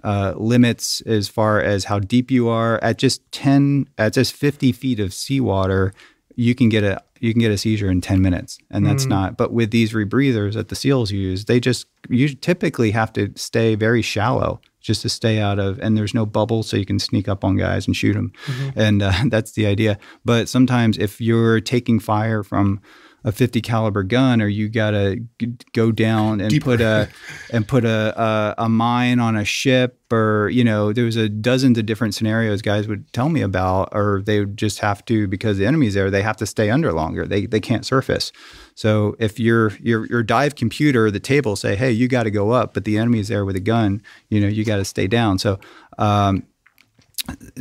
uh, limits as far as how deep you are. At just ten, at just fifty feet of seawater, you can get a you can get a seizure in 10 minutes and that's Mm. not but with these rebreathers that the seals use they just you typically have to stay very shallow just to stay out of and there's no bubble so you can sneak up on guys and shoot them and uh, that's the idea but sometimes if you're taking fire from a 50 caliber gun or you gotta go down and Deeper. put a and put a, a a mine on a ship or you know there was a dozens of different scenarios guys would tell me about or they would just have to because the enemy's there they have to stay under longer. They they can't surface. So if your your your dive computer the table say hey you got to go up but the enemy's there with a gun you know you got to stay down. So um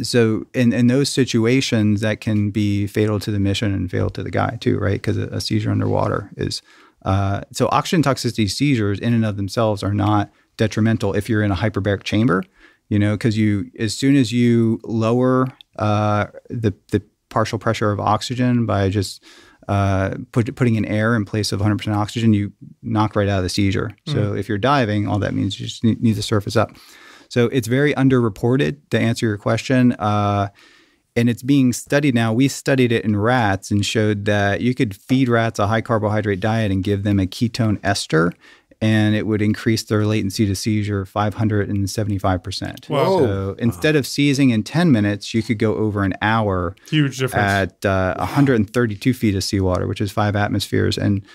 so in, in those situations that can be fatal to the mission and fatal to the guy too right? Because a, a seizure underwater is uh, so oxygen toxicity seizures in and of themselves are not detrimental if you're in a hyperbaric chamber you know? Because you as soon as you lower uh, the, the partial pressure of oxygen by just uh, put, putting in air in place of 100% oxygen you knock right out of the seizure. So if you're diving all that means you just need, need to surface up so it's very underreported to answer your question. Uh, and it's being studied now. We studied it in rats and showed that you could feed rats a high carbohydrate diet and give them a ketone ester, and it would increase their latency to seizure 575%. Wow. So instead of seizing in 10 minutes, you could go over an hour Huge difference. at uh, 132 feet of seawater, which is five atmospheres. And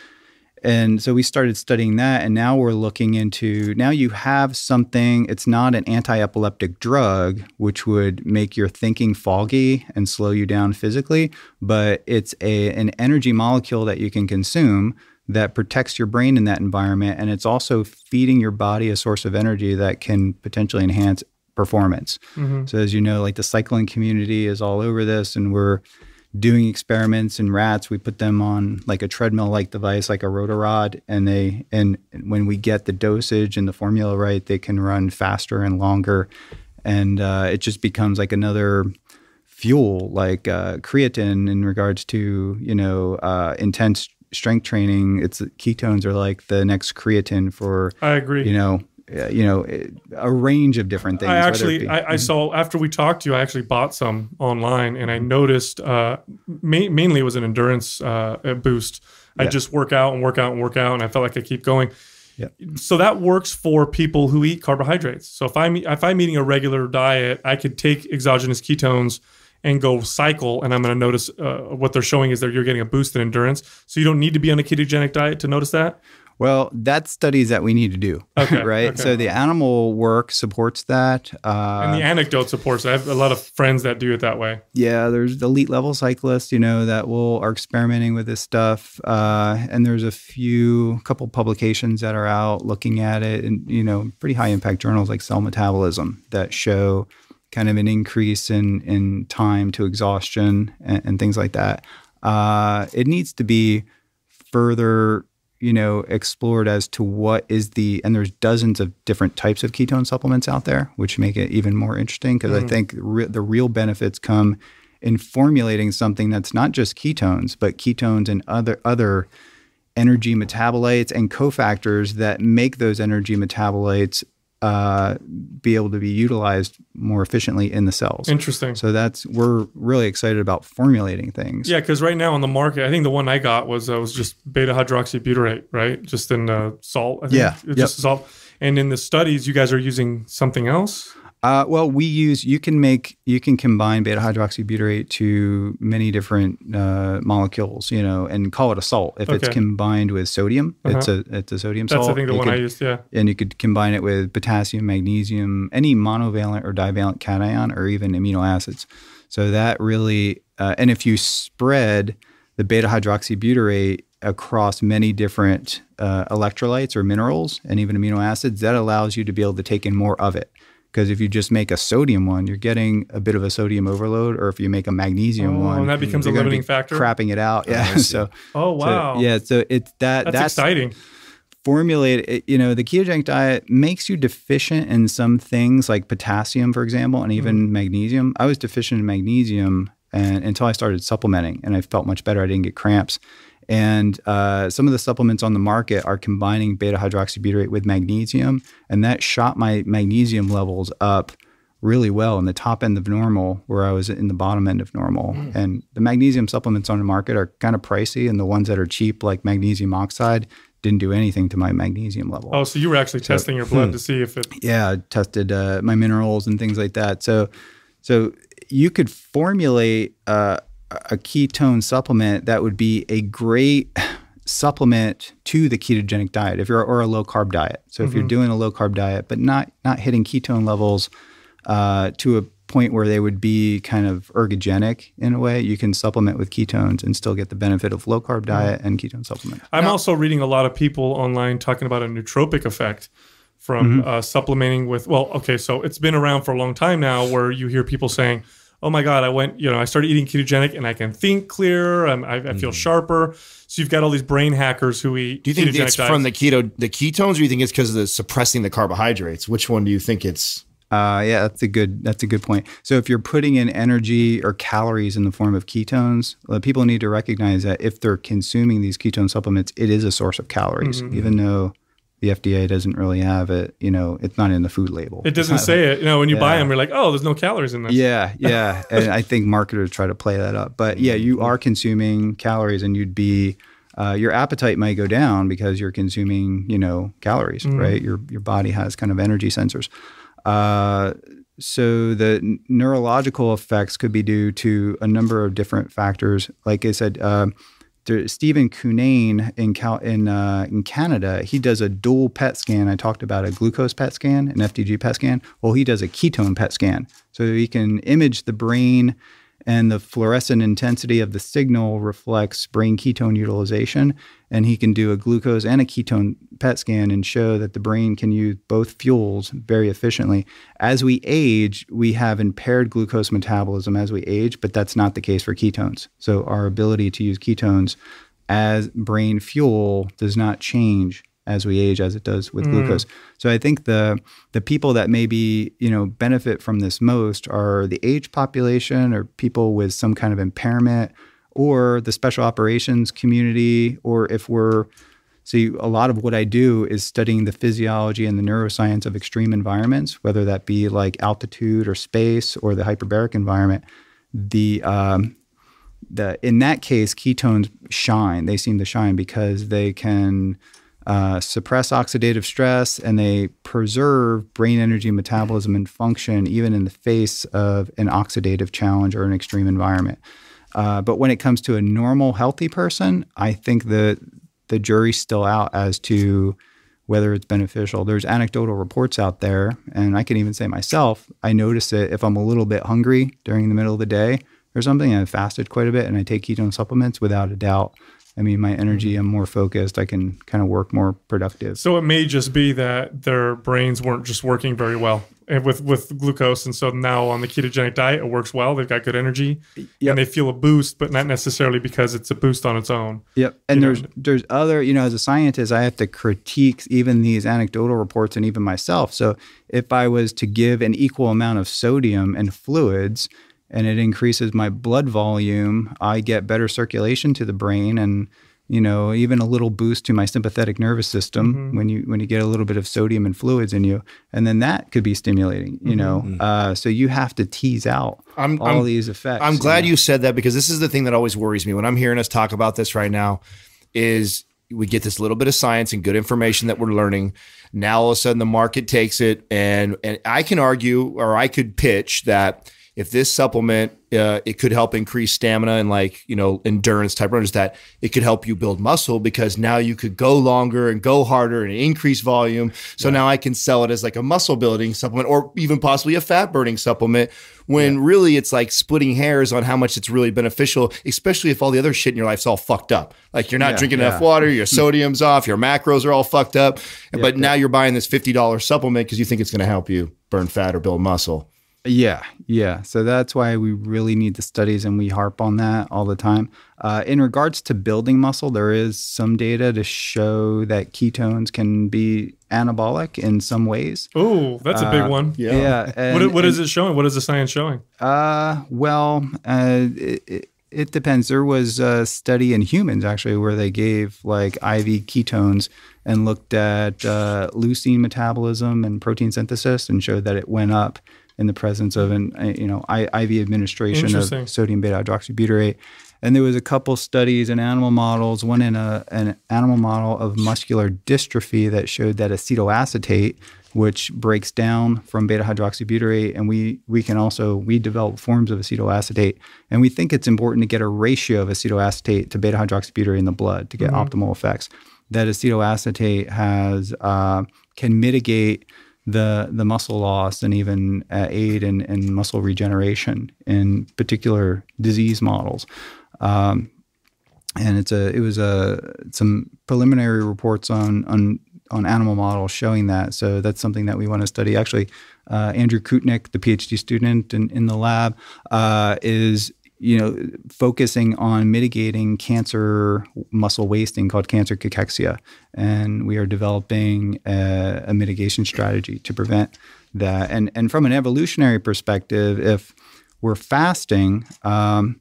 and so we started studying that, and now we're looking into now you have something. It's not an anti-epileptic drug, which would make your thinking foggy and slow you down physically, but it's a an energy molecule that you can consume that protects your brain in that environment, and it's also feeding your body a source of energy that can potentially enhance performance. Mm-hmm. So as you know, like the cycling community is all over this, and we're doing experiments in rats. We put them on like a treadmill like device, like a rotarod, and they and when we get the dosage and the formula right, they can run faster and longer, and uh, it just becomes like another fuel, like uh, creatine in regards to you know uh, intense strength training. It's ketones are like the next creatine for I agree. you know. Uh, you know, a range of different things. I actually, be- I, I saw after we talked to you, I actually bought some online, and I noticed uh, ma- mainly it was an endurance uh, boost. I Yeah. just work out and work out and work out, and I felt like I keep going. Yeah. So that works for people who eat carbohydrates. So if I'm if I'm eating a regular diet, I could take exogenous ketones and go cycle, and I'm going to notice uh, what they're showing is that you're getting a boost in endurance. So you don't need to be on a ketogenic diet to notice that. Well, that's studies that we need to do, Okay, right? okay. So the animal work supports that. Uh, And the anecdote supports. that. I have a lot of friends that do it that way. yeah, there's elite level cyclists, you know, that will are experimenting with this stuff, uh, and there's a few couple publications that are out looking at it, and you know, pretty high impact journals like Cell Metabolism that show kind of an increase in in time to exhaustion and, and things like that. Uh, it needs to be further you know explored as to what is the and there's dozens of different types of ketone supplements out there which make it even more interesting because i mm. think re- the real benefits come in formulating something that's not just ketones but ketones and other other energy metabolites and cofactors that make those energy metabolites uh, be able to be utilized more efficiently in the cells Interesting. so that's we're really excited about formulating things Yeah, because right now on the market, I think the one I got was uh, was just beta hydroxybutyrate, right? Just in uh, salt. I think. Yeah, It's just salt. And in the studies, you guys are using something else. Uh, well, we use you can make you can combine beta hydroxybutyrate to many different uh, molecules, you know, and call it a salt. If it's combined with sodium, it's a it's a sodium That's salt. That's I think the You one I used. Yeah. and you could combine it with potassium, magnesium, any monovalent or divalent cation, or even amino acids. So that really, uh, and if you spread the beta hydroxybutyrate across many different uh, electrolytes or minerals and even amino acids, that allows you to be able to take in more of it. Because if you just make a sodium one, you're getting a bit of a sodium overload, or if you make a magnesium Oh, one, and that becomes a you're gonna limiting be factor? Crapping it out, yeah. so, Oh so, wow. yeah. So it's that That's, that's exciting. formulate it- you know the ketogenic diet makes you deficient in some things like potassium for example and even mm. magnesium i was deficient in magnesium and until i started supplementing and i felt much better i didn't get cramps and uh, some of the supplements on the market are combining beta hydroxybutyrate with magnesium and that shot my magnesium levels up really well in the top end of normal, where I was in the bottom end of normal. Mm. And the magnesium supplements on the market are kind of pricey, and the ones that are cheap, like magnesium oxide, didn't do anything to my magnesium level. Oh, so you were actually testing your blood to see if it. yeah, I tested uh, my minerals and things like that. So, so you could formulate uh, a ketone supplement that would be a great supplement to the ketogenic diet if you're or a low carb diet. So if you're doing a low carb diet but not not hitting ketone levels uh, to a point where they would be kind of ergogenic in a way, you can supplement with ketones and still get the benefit of low carb diet and ketone supplement. I'm also reading a lot of people online talking about a nootropic effect from Mm-hmm. uh, supplementing with. Well, okay, so it's been around for a long time now, where you hear people saying, "Oh my God, I went, you know, I started eating ketogenic and I can think clearer. I'm, I, I feel sharper." So you've got all these brain hackers who eat. Mm-hmm. Do you think it's diets. from the keto the ketones, or do you think it's because of the suppressing the carbohydrates? Which one do you think it's? Uh, yeah, that's a good that's a good point. So if you're putting in energy or calories in the form of ketones, people need to recognize that if they're consuming these ketone supplements, it is a source of calories, Mm-hmm. even though the FDA doesn't really have it. You know, it's not in the food label. It doesn't say it. You know, when you buy them, you're like, "Oh, there's no calories in this." Yeah, yeah, and I think marketers try to play that up. But yeah, you are consuming calories, and you'd be uh, your appetite might go down because you're consuming, you know, calories, right? Your your body has kind of energy sensors. Uh, so the neurological effects could be due to a number of different factors. Like I said, uh, Stephen Cunnane in Cal- in uh, in Canada, he does a dual PET scan. I talked about a glucose PET scan, an FDG PET scan. Well, he does a ketone PET scan, so he can image the brain, and the fluorescent intensity of the signal reflects brain ketone utilization. And he can do a glucose and a ketone PET scan and show that the brain can use both fuels very efficiently. As we age, we have impaired glucose metabolism as we age, but that's not the case for ketones. So our ability to use ketones as brain fuel does not change as we age as it does with glucose. So I think the the people that maybe, you know, benefit from this most are the age population or people with some kind of impairment or the special operations community or if we're See, a lot of what I do is studying the physiology and the neuroscience of extreme environments, whether that be like altitude or space or the hyperbaric environment. The um, the in that case, ketones shine. They seem to shine because they can uh, suppress oxidative stress and they preserve brain energy metabolism and function even in the face of an oxidative challenge or an extreme environment. Uh, but when it comes to a normal, healthy person, I think the the jury's still out as to whether it's beneficial. There's anecdotal reports out there, and I can even say myself, I notice it if I'm a little bit hungry during the middle of the day or something. I've fasted quite a bit, and I take ketone supplements without a doubt. I mean, my energy, mm-hmm. I'm more focused. I can kind of work more productive. So it may just be that their brains weren't just working very well and with with glucose, and so now on the ketogenic diet it works well. They've got good energy, and they feel a boost, but not necessarily because it's a boost on its own. Yep. And You know, there's there's other, you know, as a scientist, I have to critique even these anecdotal reports and even myself. So if I was to give an equal amount of sodium and fluids and it increases my blood volume, I get better circulation to the brain and you know, even a little boost to my sympathetic nervous system mm-hmm. when you when you get a little bit of sodium and fluids in you, and then that could be stimulating. You mm-hmm. know, mm-hmm. uh, so you have to tease out I'm- all I'm- these effects. I'm glad know? you said that because this is the thing that always worries me when I'm hearing us talk about this right now is we get this little bit of science and good information that we're learning. Now all of a sudden the market takes it and and I can argue or I could pitch that if this supplement uh, it could help increase stamina and like you know endurance type runners that it could help you build muscle because now you could go longer and go harder and increase volume. So now i can sell it as like a muscle building supplement or even possibly a fat burning supplement when really it's like splitting hairs on how much it's really beneficial especially if all the other shit in your life's all fucked up. Like you're not Yeah, drinking yeah. enough water your sodium's off your macros are all fucked up but now you're buying this $50 supplement because you think it's going to help you burn fat or build muscle Yeah, yeah. So that's why we really need the studies and we harp on that all the time. Uh, in regards to building muscle, there is some data to show that ketones can be anabolic in some ways. Oh, that's a big one. Yeah. What, and- what is it showing? What is the science showing? Uh, well, uh, it, it, it depends. There was a study in humans actually where they gave like IV ketones and looked at uh, leucine metabolism and protein synthesis and showed that it went up in the presence of an uh, you know IV administration of sodium beta hydroxybutyrate. And there was a couple studies in animal models, one in a, an animal model of muscular dystrophy that showed that acetoacetate, which breaks down from beta hydroxybutyrate, and we we can also we develop forms of acetoacetate, and we think it's important to get a ratio of acetoacetate to beta hydroxybutyrate in the blood to get optimal effects. That acetoacetate has uh, can mitigate the the muscle loss and even uh, aid in, in muscle regeneration in particular disease models. Um, and it's a it was a some preliminary reports on on on animal models showing that. So that's something that we want to study. Actually, uh, Andrew Koutnik, the PhD student in, in the lab, uh, is you know focusing on mitigating cancer muscle wasting called cancer cachexia, and we are developing a, a mitigation strategy to prevent that. And and from an evolutionary perspective, if we're fasting. Um,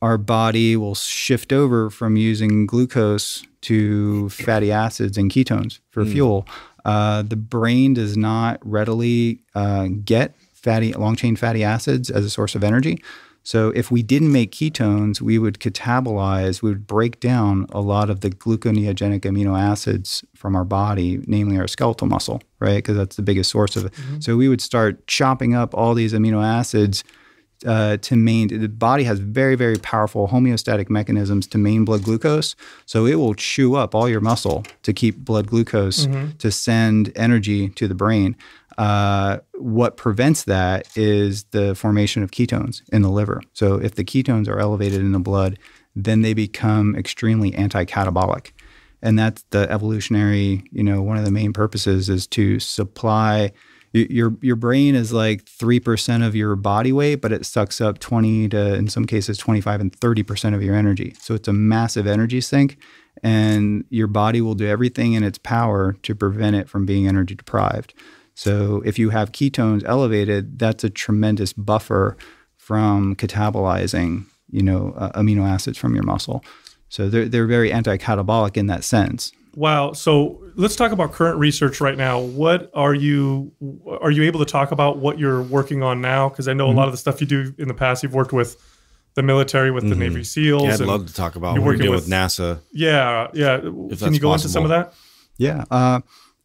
our body will shift over from using glucose to fatty acids and ketones for fuel. Uh, the brain does not readily uh, get fatty long chain fatty acids as a source of energy. So if we didn't make ketones, we would catabolize, we would break down a lot of the gluconeogenic amino acids from our body, namely our skeletal muscle, right? Because that's the biggest source of it. So we would start chopping up all these amino acids uh, to main the body has very very powerful homeostatic mechanisms to main blood glucose so it will chew up all your muscle to keep blood glucose to send energy to the brain uh, what prevents that is the formation of ketones in the liver. So if the ketones are elevated in the blood then they become extremely anti-catabolic. And that's the evolutionary you know one of the main purposes is to supply your your brain is like 3% of your body weight but it sucks up 20 to in some cases 25 and 30% of your energy. So it's a massive energy sink and your body will do everything in its power to prevent it from being energy deprived so if you have ketones elevated that's a tremendous buffer from catabolizing you know uh, amino acids from your muscle so they're, they're very anti-catabolic in that sense Wow. So let's talk about current research right now. What are you are you able to talk about what you're working on now? Because I know a lot of the stuff you do in the past, you've worked with the military, with the Navy SEALs. Yeah, I'd love to talk about you're what we're working doing with- with NASA. Yeah, yeah. Can that's you go into some of that? Yeah. Uh,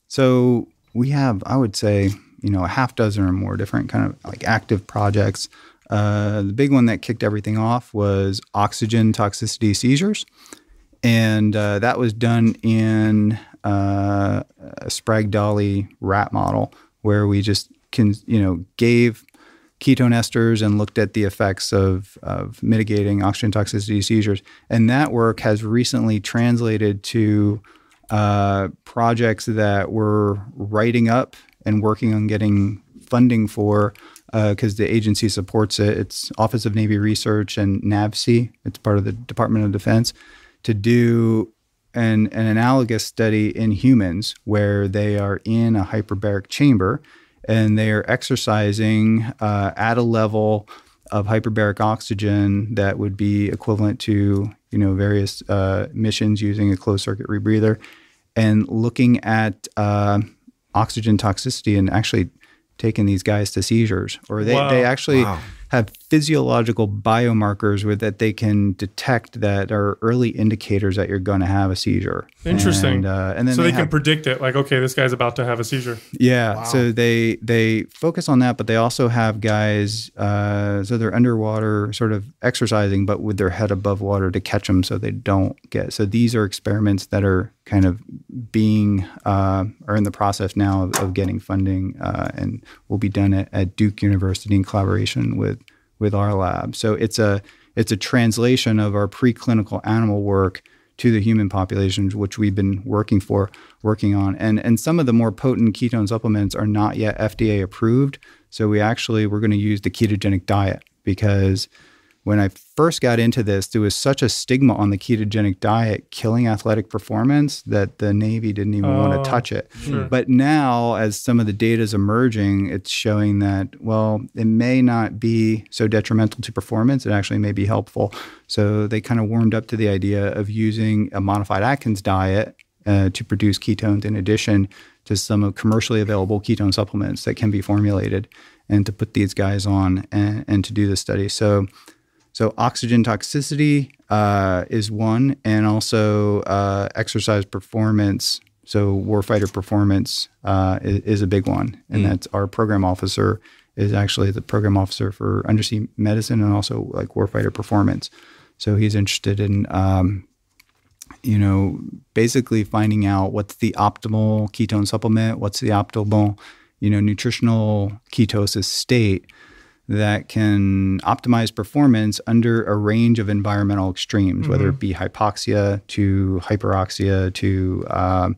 so we have, I would say, you know, a half dozen or more different kind of like active projects. Uh, the big one that kicked everything off was oxygen toxicity seizures. And uh, that was done in uh, a Sprague-Dawley rat model where we just can, you know, gave ketone esters and looked at the effects of, of mitigating oxygen toxicity seizures. And that work has recently translated to uh, projects that we're writing up and working on getting funding for because the agency supports it. It's Office of Navy Research and NAVSEA. It's part of the Department of Defense to do an, an analogous study in humans where they are in a hyperbaric chamber and they are exercising uh, at a level of hyperbaric oxygen that would be equivalent to you know various uh, missions using a closed circuit rebreather and looking at uh, oxygen toxicity and actually taking these guys to seizures or they, Wow. they actually Wow. have physiological biomarkers with that they can detect that are early indicators that you're going to have a seizure Interesting. and, uh, and then so they, they can have- predict it, like, okay, this guy's about to have a seizure. yeah. So they they focus on that, but they also have guys. Uh, so they're underwater, sort of exercising, but with their head above water to catch them, so they don't get. So these are experiments that are kind of being uh, are in the process now of, of getting funding, uh, and will be done at, at Duke University in collaboration with with our lab. So it's a it's a translation of our preclinical animal work to the human population, which we've been working for, working on. And and some of the more potent ketone supplements are not yet FDA approved. So we actually we're going to use the ketogenic diet because when I first got into this, there was such a stigma on the ketogenic diet killing athletic performance that the Navy didn't even want Oh, to touch it. sure. But now, as some of the data is emerging, it's showing that, well, it may not be so detrimental to performance. It actually may be helpful. So they kind of warmed up to the idea of using a modified Atkins diet uh, to produce ketones in addition to some of commercially available ketone supplements that can be formulated and to put these guys on and, and to do the study. So, so oxygen toxicity uh, is one, and also uh, exercise performance. So warfighter performance uh, is, is, a big one, and mm. that's our program officer is actually the program officer for undersea medicine and also like warfighter performance. So he's interested in, um, you know, basically finding out what's the optimal ketone supplement, what's the optimal, you know, nutritional ketosis state that can optimize performance under a range of environmental extremes, mm-hmm. whether it be hypoxia to hyperoxia to, uh,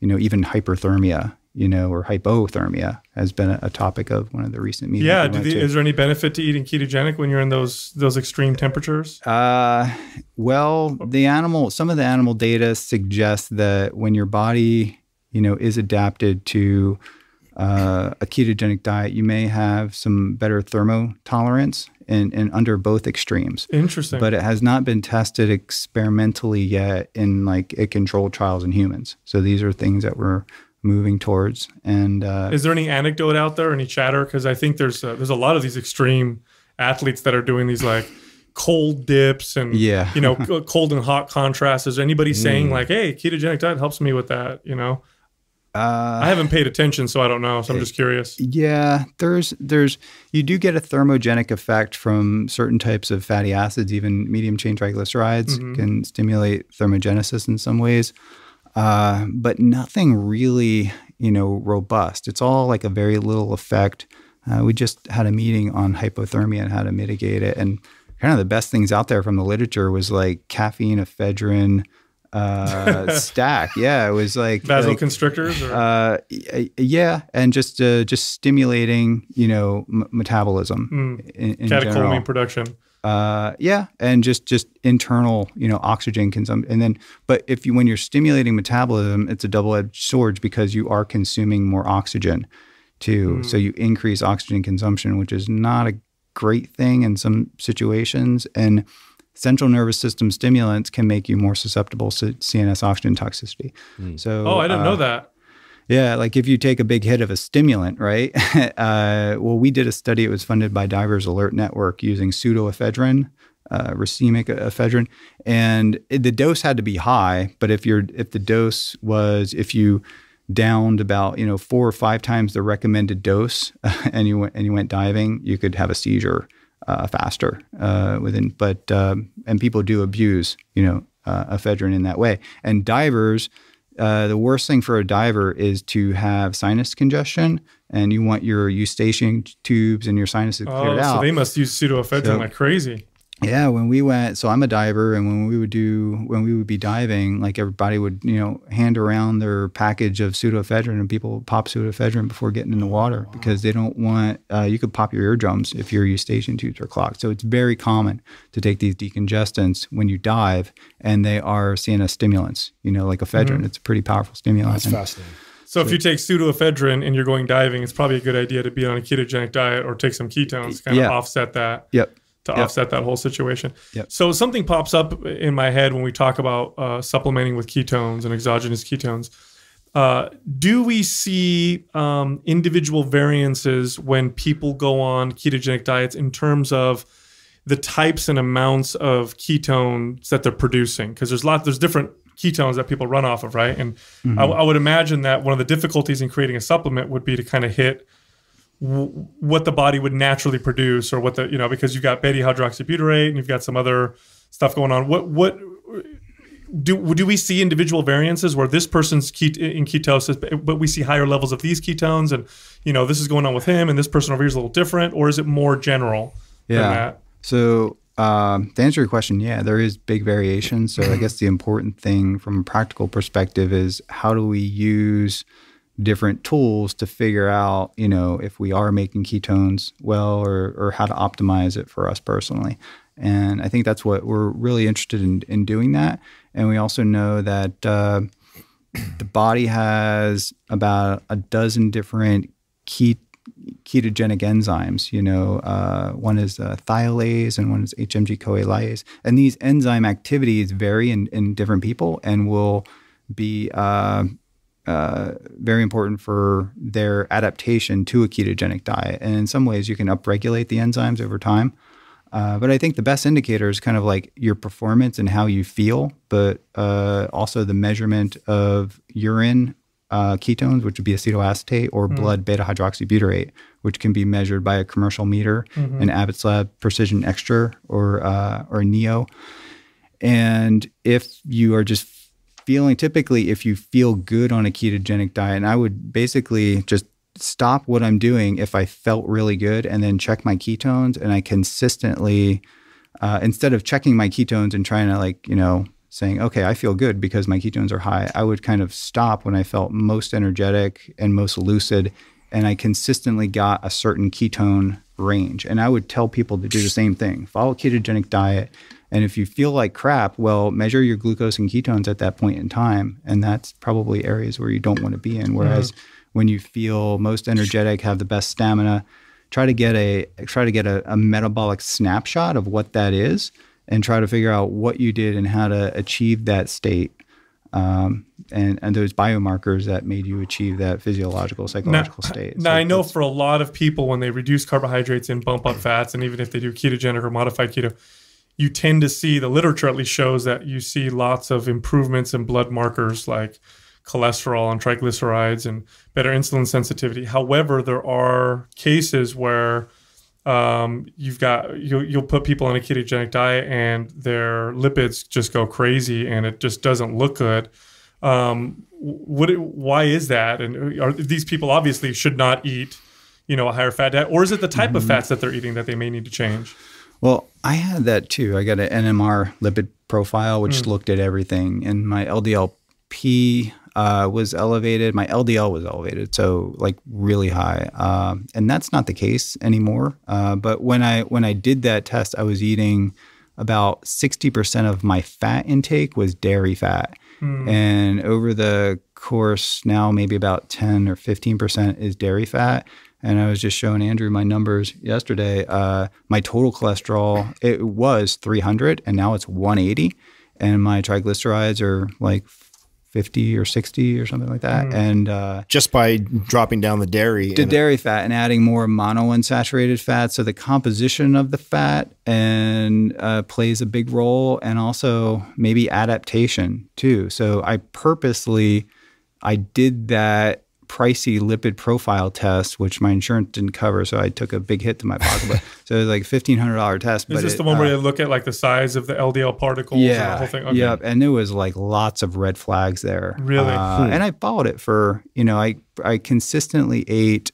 you know, even hyperthermia you know, or hypothermia has been a, a topic of one of the recent meetings. Yeah, the, is there any benefit to eating ketogenic when you're in those those extreme temperatures? Uh, well, the animal, some of the animal data suggests that when your body, you know, is adapted to uh, a ketogenic diet, you may have some better thermotolerance and, and under both extremes. Interesting. But it has not been tested experimentally yet in like a controlled trials in humans. So these are things that we're moving towards. And uh, is there any anecdote out there, any chatter? Because I think there's a, there's a lot of these extreme athletes that are doing these like cold dips and yeah. you know cold and hot contrasts. Is anybody saying mm. like, hey, ketogenic diet helps me with that? You know. Uh, I haven't paid attention, so I don't know. So I'm just curious. Yeah, there's there's you do get a thermogenic effect from certain types of fatty acids. Even medium chain triglycerides mm-hmm. can stimulate thermogenesis in some ways uh, but nothing really, you know, robust. It's all like a very little effect. Uh, we just had a meeting on hypothermia and how to mitigate it, and kind of the best things out there from the literature was like caffeine, ephedrine, uh, stack. Yeah, it was like vasoconstrictors. Like, uh, yeah, and just uh, just stimulating, you know, m- metabolism. Mm. In, in Catecholamine general. production. Uh, yeah, and just just internal, you know, oxygen consumption. And then, but if you when you're stimulating metabolism, it's a double edged sword because you are consuming more oxygen too. Mm. So you increase oxygen consumption, which is not a great thing in some situations. And central nervous system stimulants can make you more susceptible to CNS oxygen toxicity. Mm. So, oh, I didn't uh, know that. Yeah, like if you take a big hit of a stimulant, right? uh, well, we did a study. It was funded by Divers Alert Network using pseudoephedrine, uh, racemic ephedrine, and it, the dose had to be high. But if you're if the dose was if you downed about you know four or five times the recommended dose, and you went and you went diving, you could have a seizure uh, faster uh, within. But um, and people do abuse you know uh, ephedrine in that way, and divers uh, the worst thing for a diver is to have sinus congestion, and you want your eustachian tubes and your sinuses cleared oh, out. So they must use pseudoephedrine so, like crazy. Yeah, when we went, so I'm a diver, and when we would do, when we would be diving, like everybody would, you know, hand around their package of pseudoephedrine, and people pop pseudoephedrine before getting in the water wow. because they don't want. Uh, you could pop your eardrums if your eustachian tubes are clogged. So it's very common to take these decongestants when you dive, and they are CNS stimulants. You know, like ephedrine. Mm-hmm. It's a pretty powerful stimulant. That's fascinating. So if you take pseudoephedrine and you're going diving, it's probably a good idea to be on a ketogenic diet or take some ketones to kind yeah. of offset that. Yep to yep. offset that whole situation. Yep. So something pops up in my head when we talk about uh, supplementing with ketones and exogenous ketones. Uh, do we see um, individual variances when people go on ketogenic diets in terms of the types and amounts of ketones that they're producing? Because there's a lot, there's different ketones that people run off of, right? And mm-hmm. I, I would imagine that one of the difficulties in creating a supplement would be to kind of hit what the body would naturally produce or what the you know because you've got beta hydroxybutyrate and you've got some other stuff going on. What what do do we see individual variances where this person's ket- in ketosis but we see higher levels of these ketones and you know this is going on with him and this person over here is a little different or is it more general yeah. so um, to answer your question, yeah, there is big variation. So I guess the important thing from a practical perspective is how do we use different tools to figure out, you know, if we are making ketones well or, or how to optimize it for us personally. And I think that's what we're really interested in, in doing that. And we also know that uh, the body has about a dozen different ketogenic enzymes. You know, uh, one is uh, thiolase and one is HMG CoA lyase. And these enzyme activities vary in, in different people and will be uh, very important for their adaptation to a ketogenic diet. And in some ways, you can upregulate the enzymes over time. Uh, but I think the best indicator is kind of like your performance and how you feel, but uh, also the measurement of urine uh, ketones, which would be acetoacetate, or mm. blood beta hydroxybutyrate, which can be measured by a commercial meter, mm-hmm. an Abbott's Lab Precision Xtra or uh, or Neo. And if you are just feeling, typically, if you feel good on a ketogenic diet, and I would basically just stop what I'm doing if I felt really good, and then check my ketones, and I consistently, uh, instead of checking my ketones and trying to like you know saying, okay, I feel good because my ketones are high, I would kind of stop when I felt most energetic and most lucid. And I consistently got a certain ketone range. And I would tell people to do the same thing follow a ketogenic diet. And if you feel like crap, well, measure your glucose and ketones at that point in time. And that's probably areas where you don't want to be in. Whereas mm-hmm. when you feel most energetic, have the best stamina, try to get a try to get a, a metabolic snapshot of what that is and try to figure out what you did and how to achieve that state um, and, and those biomarkers that made you achieve that physiological psychological now, state. Now so I know for a lot of people when they reduce carbohydrates and bump up fats, and even if they do ketogenic or modified keto, you tend to see the literature at least shows that you see lots of improvements in blood markers like cholesterol and triglycerides and better insulin sensitivity. However, there are cases where um, you've got you'll, you'll put people on a ketogenic diet and their lipids just go crazy and it just doesn't look good. Um, what? Why is that? And are these people obviously should not eat, you know, a higher fat diet, or is it the type mm-hmm. of fats that they're eating that they may need to change? Well, I had that too. I got an NMR lipid profile, which mm. looked at everything, and my LDL-P uh, was elevated. My LDL was elevated, so like really high. Um, and that's not the case anymore. Uh, but when I when I did that test, I was eating about sixty percent of my fat intake was dairy fat, mm. and over the course now maybe about ten or fifteen percent is dairy fat. And I was just showing Andrew my numbers yesterday. Uh, my total cholesterol it was 300, and now it's 180 and my triglycerides are like 50 or 60 or something like that. Mm. And uh, just by dropping down the dairy, the dairy fat and adding more monounsaturated fat. So the composition of the fat and uh, plays a big role, and also maybe adaptation too. So I purposely I did that pricey lipid profile test, which my insurance didn't cover, so I took a big hit to my pocketbook. so it was like fifteen hundred dollar test. Is this it, the one uh, where they look at like the size of the LDL particles? Yeah, and the whole thing? Okay. Yep, and there was like lots of red flags there. Really, uh, hmm. and I followed it for you know I I consistently ate.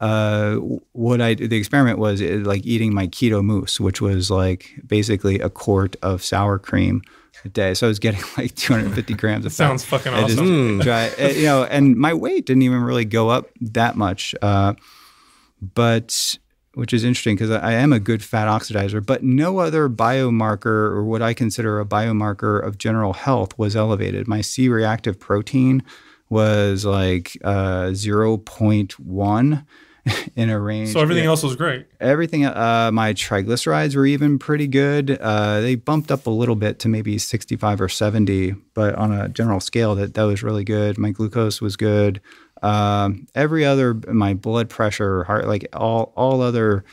Uh, what I the experiment was like eating my keto mousse, which was like basically a quart of sour cream a day. So I was getting like 250 grams of fat. Sounds fucking awesome. Try, uh, you know, and my weight didn't even really go up that much. Uh, but which is interesting because I, I am a good fat oxidizer, but no other biomarker or what I consider a biomarker of general health was elevated. My C reactive protein was like uh, 0.1 in a range. So everything yeah. else was great. Everything. Uh, my triglycerides were even pretty good. Uh, they bumped up a little bit to maybe 65 or 70, but on a general scale, that that was really good. My glucose was good. Um, every other, my blood pressure, heart, like all all other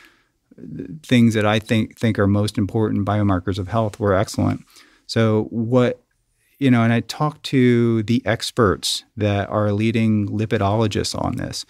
things that I think think are most important biomarkers of health were excellent. So what you know, and I talked to the experts that are leading lipidologists on this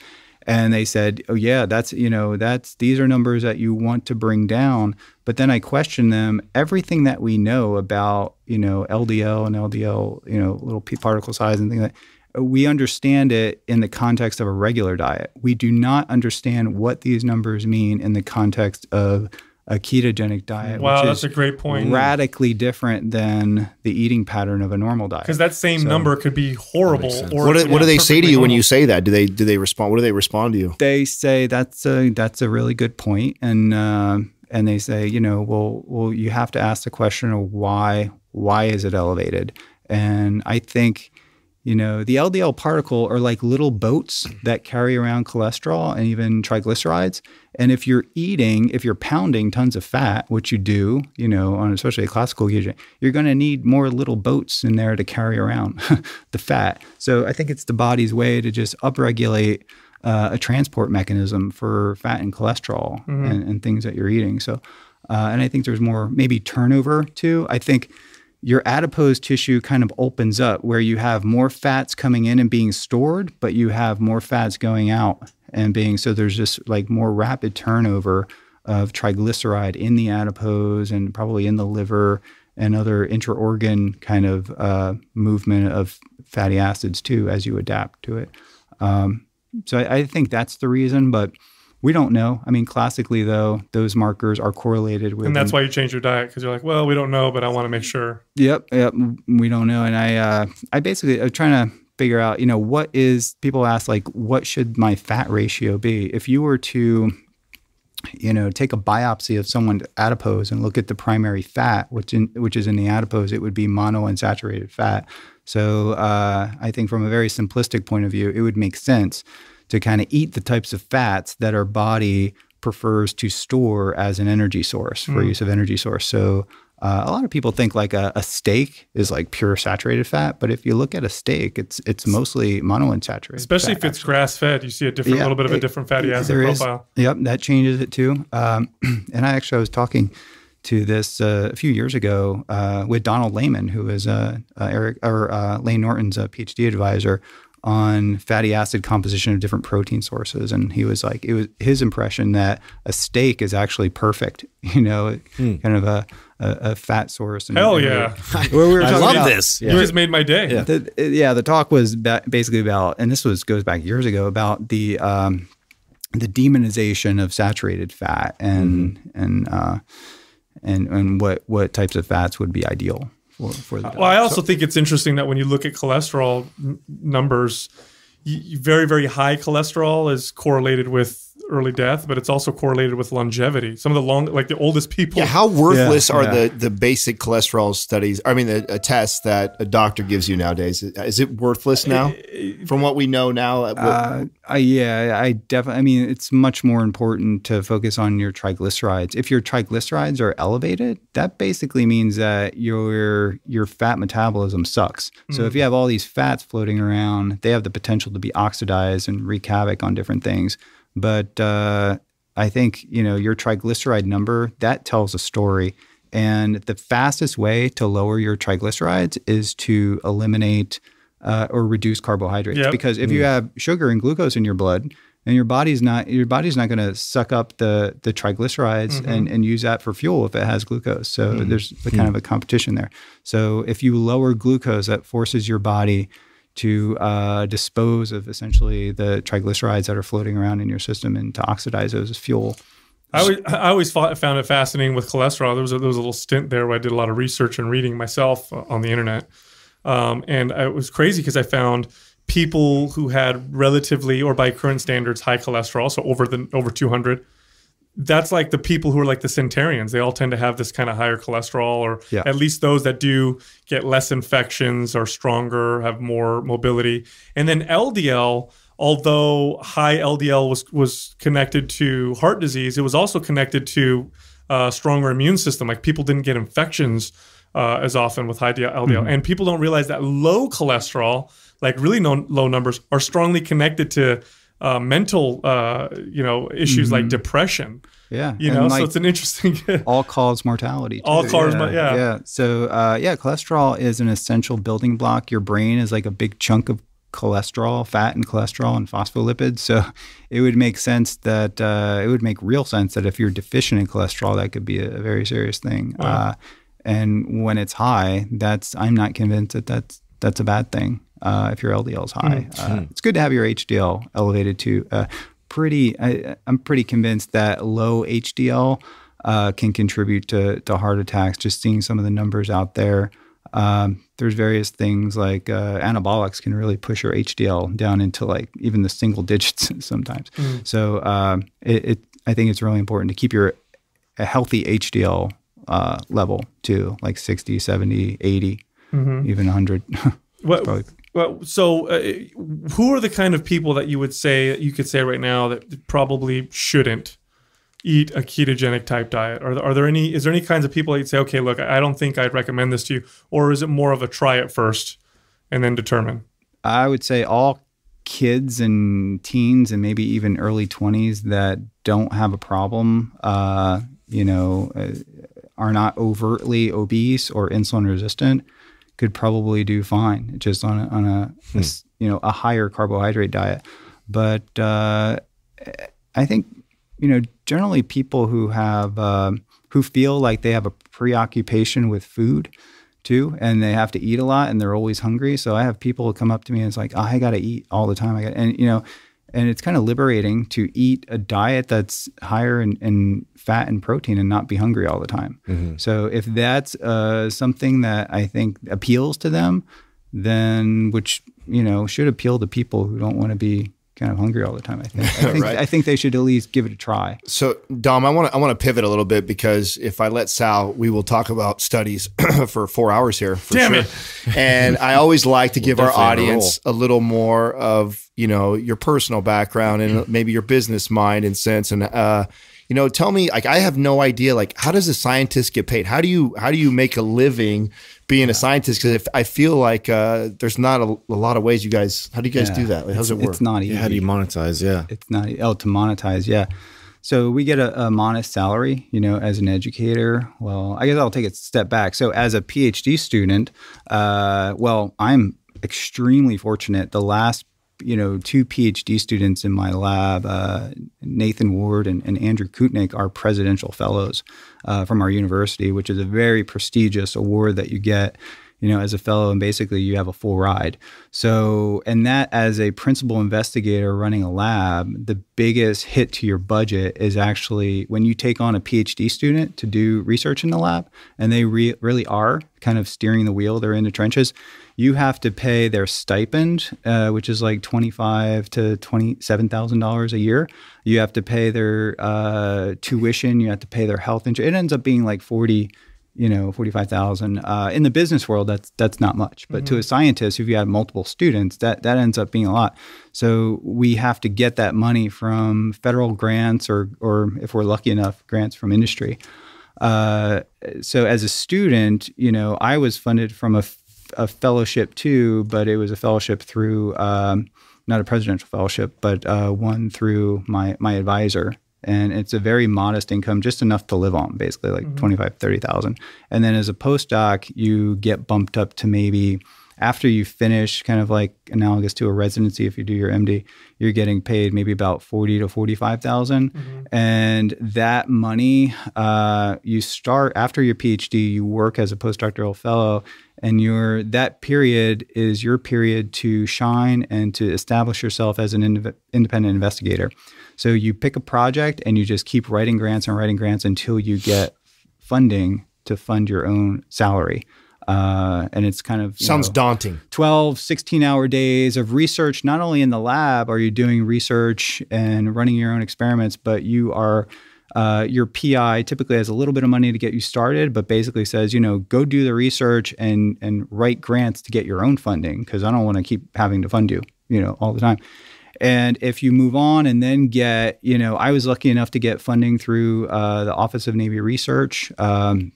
and they said, "Oh yeah, that's you know that's these are numbers that you want to bring down." But then I questioned them. Everything that we know about you know LDL and LDL, you know little particle size and things like that, we understand it in the context of a regular diet. We do not understand what these numbers mean in the context of a ketogenic diet. Wow, that's a great point. Radically different than the eating pattern of a normal diet. Because that same so, number could be horrible. Or what, do, what do they say to you normal. when you say that? Do they do they respond? What do they respond to you? They say that's a that's a really good point, and uh, and they say you know well well you have to ask the question of why why is it elevated, and I think you know, the LDL particle are like little boats that carry around cholesterol and even triglycerides. And if you're eating, if you're pounding tons of fat, which you do, you know, on especially a classical ketogenic, you're going to need more little boats in there to carry around the fat. So I think it's the body's way to just upregulate uh, a transport mechanism for fat and cholesterol Mm-hmm. and, and things that you're eating. So, uh, and I think there's more maybe turnover too. I think your adipose tissue kind of opens up where you have more fats coming in and being stored, but you have more fats going out and being so there's just like more rapid turnover of triglyceride in the adipose and probably in the liver and other intra-organ kind of uh, movement of fatty acids too as you adapt to it. Um, so I, I think that's the reason, but we don't know. I mean, classically though, those markers are correlated with And that's why you change your diet because you're like, well, we don't know, but I want to make sure. Yep, yep. We don't know, and I, uh, I basically, I'm trying to figure out, you know, what is people ask like, what should my fat ratio be? If you were to, you know, take a biopsy of someone's adipose and look at the primary fat, which in which is in the adipose, it would be monounsaturated fat. So uh, I think from a very simplistic point of view, it would make sense to kind of eat the types of fats that our body prefers to store as an energy source for use of energy source. So uh, a lot of people think like a, a steak is like pure saturated fat, but if you look at a steak, it's it's mostly monounsaturated. Especially if it's grass fed, you see a different, Yeah, little bit of a different fatty acid there is- profile. yep, that changes it too. Um, and I actually I was talking to this uh, a few years ago uh, with Donald Layman, who is uh, uh, Eric or uh, Layne Norton's uh, PhD advisor on fatty acid composition of different protein sources, and he was like, it was his impression that a steak is actually perfect. You know, kind of a, a, a fat source. And, Hell and yeah. Where we were I love about- this. You just made my day. Yeah. the, yeah, the talk was ba- basically about, and this was goes back years ago about the um, the demonization of saturated fat and and uh, and and what what types of fats would be ideal for for the Well, I also think it's interesting that when you look at cholesterol n- numbers, y- very, very high cholesterol is correlated with early death, but it's also correlated with longevity. Some of the long, like the oldest people. Yeah, how worthless Yeah, are yeah. the the basic cholesterol studies? I mean, the a test that a doctor gives you nowadays is it worthless now? From what we know now, uh, what- Uh, I, yeah, I definitely. I mean, it's much more important to focus on your triglycerides. If your triglycerides are elevated, that basically means that your your fat metabolism sucks. So if you have all these fats floating around, they have the potential to be oxidized and wreak havoc on different things. But uh, I think you know your triglyceride number that tells a story. And the fastest way to lower your triglycerides is to eliminate uh, or reduce carbohydrates. Yep. Because if you have sugar and glucose in your blood, and your body's not your body's not going to suck up the the triglycerides and, and use that for fuel if it has glucose. So there's the kind of a competition there. So if you lower glucose, that forces your body to uh, dispose of essentially the triglycerides that are floating around in your system and to oxidize those as fuel. I always, I always found it fascinating with cholesterol. There was a, there was a little stint there where I did a lot of research and reading myself uh, on the internet, um, and it was crazy because I found people who had relatively, or by current standards, high cholesterol, so over the over 200. That's like the people who are like the centurions. They all tend to have this kind of higher cholesterol, or Yeah. at least those that do get less infections, are stronger, have more mobility. And then LDL, although high LDL was was connected to heart disease, it was also connected to uh, stronger immune system. Like people didn't get infections uh, as often with high LDL, and people don't realize that low cholesterol, like really no, low numbers, are strongly connected to uh, mental, uh, you know, issues like depression. Yeah, You and know, like- so it's an interesting. all cause mortality. All cause mo- yeah. yeah. So uh, yeah, cholesterol is an essential building block. Your brain is like a big chunk of cholesterol, fat and cholesterol and phospholipids. So it would make sense that uh, it would make real sense that if you're deficient in cholesterol, that could be a, a very serious thing. Uh, and when it's high, that's I'm not convinced that that's that's a bad thing. Uh, if your LDL is high, uh, it's good to have your HDL elevated to Uh, pretty, I, I'm pretty convinced that low HDL uh, can contribute to, to heart attacks. Just seeing some of the numbers out there. Um, there's various things like uh, anabolics can really push your HDL down into like even the single digits sometimes. So um, it, it, I think it's really important to keep your a healthy HDL uh, level too, like 60, 70, 80, even 100. What Probably- Well, so uh, who are the kind of people that you would say you could say right now that probably shouldn't eat a ketogenic type diet? Are there, are there any? Is there any kinds of people that you'd say, okay, look, I don't think I'd recommend this to you, or is it more of a try it first and then determine? I would say all kids and teens and maybe even early 20s that don't have a problem, uh, you know, uh, are not overtly obese or insulin resistant could probably do fine just on a, on a, hmm. a you know a higher carbohydrate diet. But uh, I think you know generally people who have uh, who feel like they have a preoccupation with food too, and they have to eat a lot and they're always hungry. So I have people come up to me and it's like, oh, I got to eat all the time. I got, and you know, and it's kind of liberating to eat a diet that's higher in, in fat and protein and not be hungry all the time. Mm-hmm. So if that's uh, something that I think appeals to them, then which you know should appeal to people who don't want to be kind of hungry all the time. I think. I think, right. I think they should at least give it a try. So, Dom, I want to I want to pivot a little bit because if I let Sal, we will talk about studies for four hours here. Damn sure. it! and I always like to give our audience a, a, little more of you know your personal background and maybe your business mind and sense and. uh you know tell me like i have no idea like how does a scientist get paid how do you how do you make a living being a scientist because if I feel like uh, there's not a, a, lot of ways you guys. How do you guys yeah. do that? Like, how's it work? It's not easy. Yeah, how do you monetize? Yeah, it's not. Oh, to monetize, yeah. So we get a, a, modest salary, you know, as an educator. Well, I guess I'll take a step back. So as a PhD student, uh, well, I'm extremely fortunate. The last you know, two PhD students in my lab, uh, Nathan Ward and, and, Andrew Koutnik, are presidential fellows uh, from our university, which is a very prestigious award that you get, you know, as a fellow, and basically you have a full ride. So, and that as a principal investigator running a lab, the biggest hit to your budget is actually when you take on a PhD student to do research in the lab, and they re- really are kind of steering the wheel. They're in the trenches you have to pay their stipend, uh, which is like twenty five to twenty seven thousand dollars a year. You have to pay their uh, tuition. You have to pay their health insurance. It ends up being like forty, you know, forty five thousand. Uh, in the business world, that's that's not much, but mm-hmm. to a scientist, if you have multiple students, that that ends up being a lot. So we have to get that money from federal grants, or or if we're lucky enough, grants from industry. Uh, so as a student, you know, I was funded from a a fellowship too, but it was a fellowship through um, not a presidential fellowship, but uh, one through my my advisor. And it's a very modest income, just enough to live on, basically like mm-hmm. 25, 30,000. And then as a postdoc, you get bumped up to maybe after you finish, kind of like analogous to a residency, if you do your MD, you're getting paid maybe about forty to forty-five thousand, mm-hmm. and that money uh, you start after your PhD, you work as a postdoctoral fellow, and your that period is your period to shine and to establish yourself as an ind- independent investigator. So you pick a project and you just keep writing grants and writing grants until you get funding to fund your own salary. Uh, and it's kind of sounds know, daunting 12 16 hour days of research not only in the lab are you doing research and running your own experiments but you are uh, your PI typically has a little bit of money to get you started, but basically says, you know, go do the research and and write grants to get your own funding because I don't want to keep having to fund you, you know, all the time. And if you move on and then get, you know, I was lucky enough to get funding through uh, the Office of Navy Research. Um,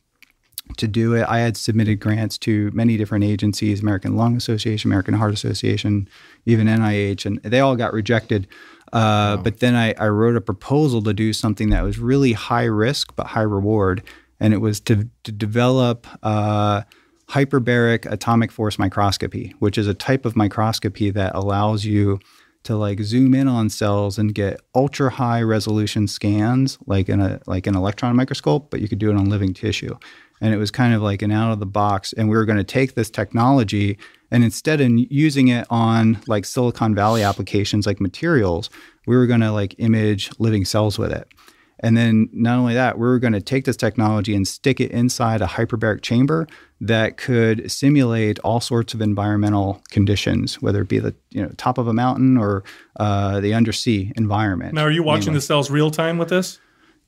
to do it. I had submitted grants to many different agencies, American Lung Association, American Heart Association, even NIH, and they all got rejected. Uh, wow. But then I, I, wrote a proposal to do something that was really high risk but high reward, and it was to, to develop uh, hyperbaric atomic force microscopy, which is a type of microscopy that allows you to like zoom in on cells and get ultra high resolution scans, like in a like an electron microscope, but you could do it on living tissue and it was kind of like an out of the box. And we were going to take this technology and instead of using it on like Silicon Valley applications like materials, we were going to like image living cells with it. And then not only that, we were going to take this technology and stick it inside a hyperbaric chamber that could simulate all sorts of environmental conditions, whether it be the you know top of a mountain or uh, the undersea environment. Now, are you watching mainly. the cells real time with this?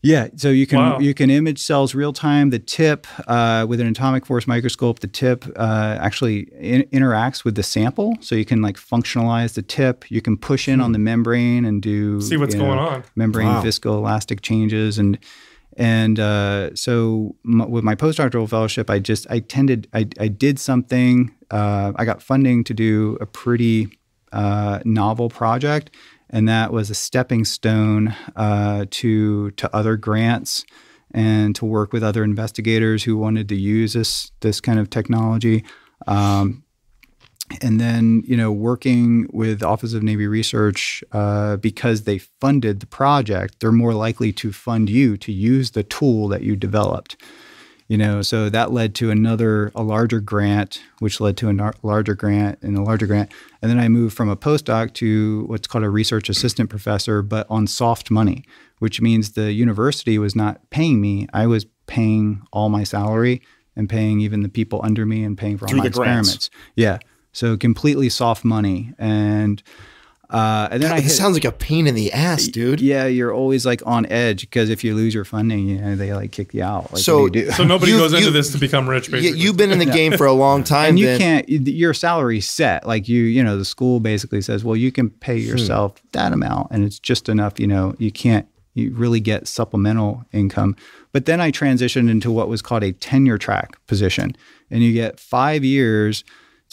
Yeah, so you can Wow. you can image cells real time. The tip uh, with an atomic force microscope, the tip uh, actually in- interacts with the sample, so you can like functionalize the tip. You can push in on the membrane and do Hmm. See what's you going on. membrane Wow. viscoelastic changes and and uh, so m- with my postdoctoral fellowship, I just I tended I, I did something. Uh, I got funding to do a pretty uh, novel project, and that was a stepping stone uh, to to other grants and to work with other investigators who wanted to use this this kind of technology. Um, and then you know working with office of navy research uh, because they funded the project they're more likely to fund you to use the tool that you developed you know so that led to another a larger grant which led to a larger grant and a larger grant. And then i moved from a postdoc to what's called a research assistant professor but on soft money which means the university was not paying me. I was paying all my salary and paying even the people under me and paying for all Through my the grants. experiments. Yeah. So completely soft money. And uh, and then I It hit, sounds like a pain in the ass, dude. yeah, you're always like on edge because if you lose your funding, you know, they like kick you out. Like, So- do do? So nobody You- goes into this to become rich, basically. you've been in the game for a long time. and you then. can't your salary's set like you you know the school basically says well you can pay Hmm. yourself that amount and it's just enough you know you can't you really get supplemental income but then i transitioned into what was called a tenure track position and you get five years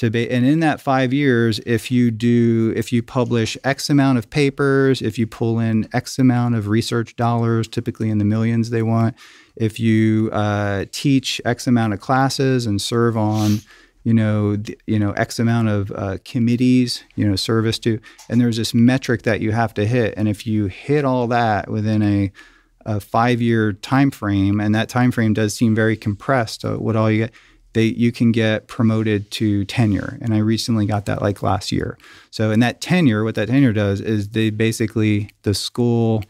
to be and in that five years if you do if you publish x amount of papers if you pull in x amount of research dollars typically in the millions they want if you uh, teach x amount of classes and serve on you know th- you know x amount of uh, committees you know service to and there's this metric that you have to hit and if you hit all that within a a five year time frame, and that time frame does seem very compressed. Uh, what all you get, they you can get promoted to tenure, and I recently got that like last year. So, in that tenure, what that tenure does is they basically the school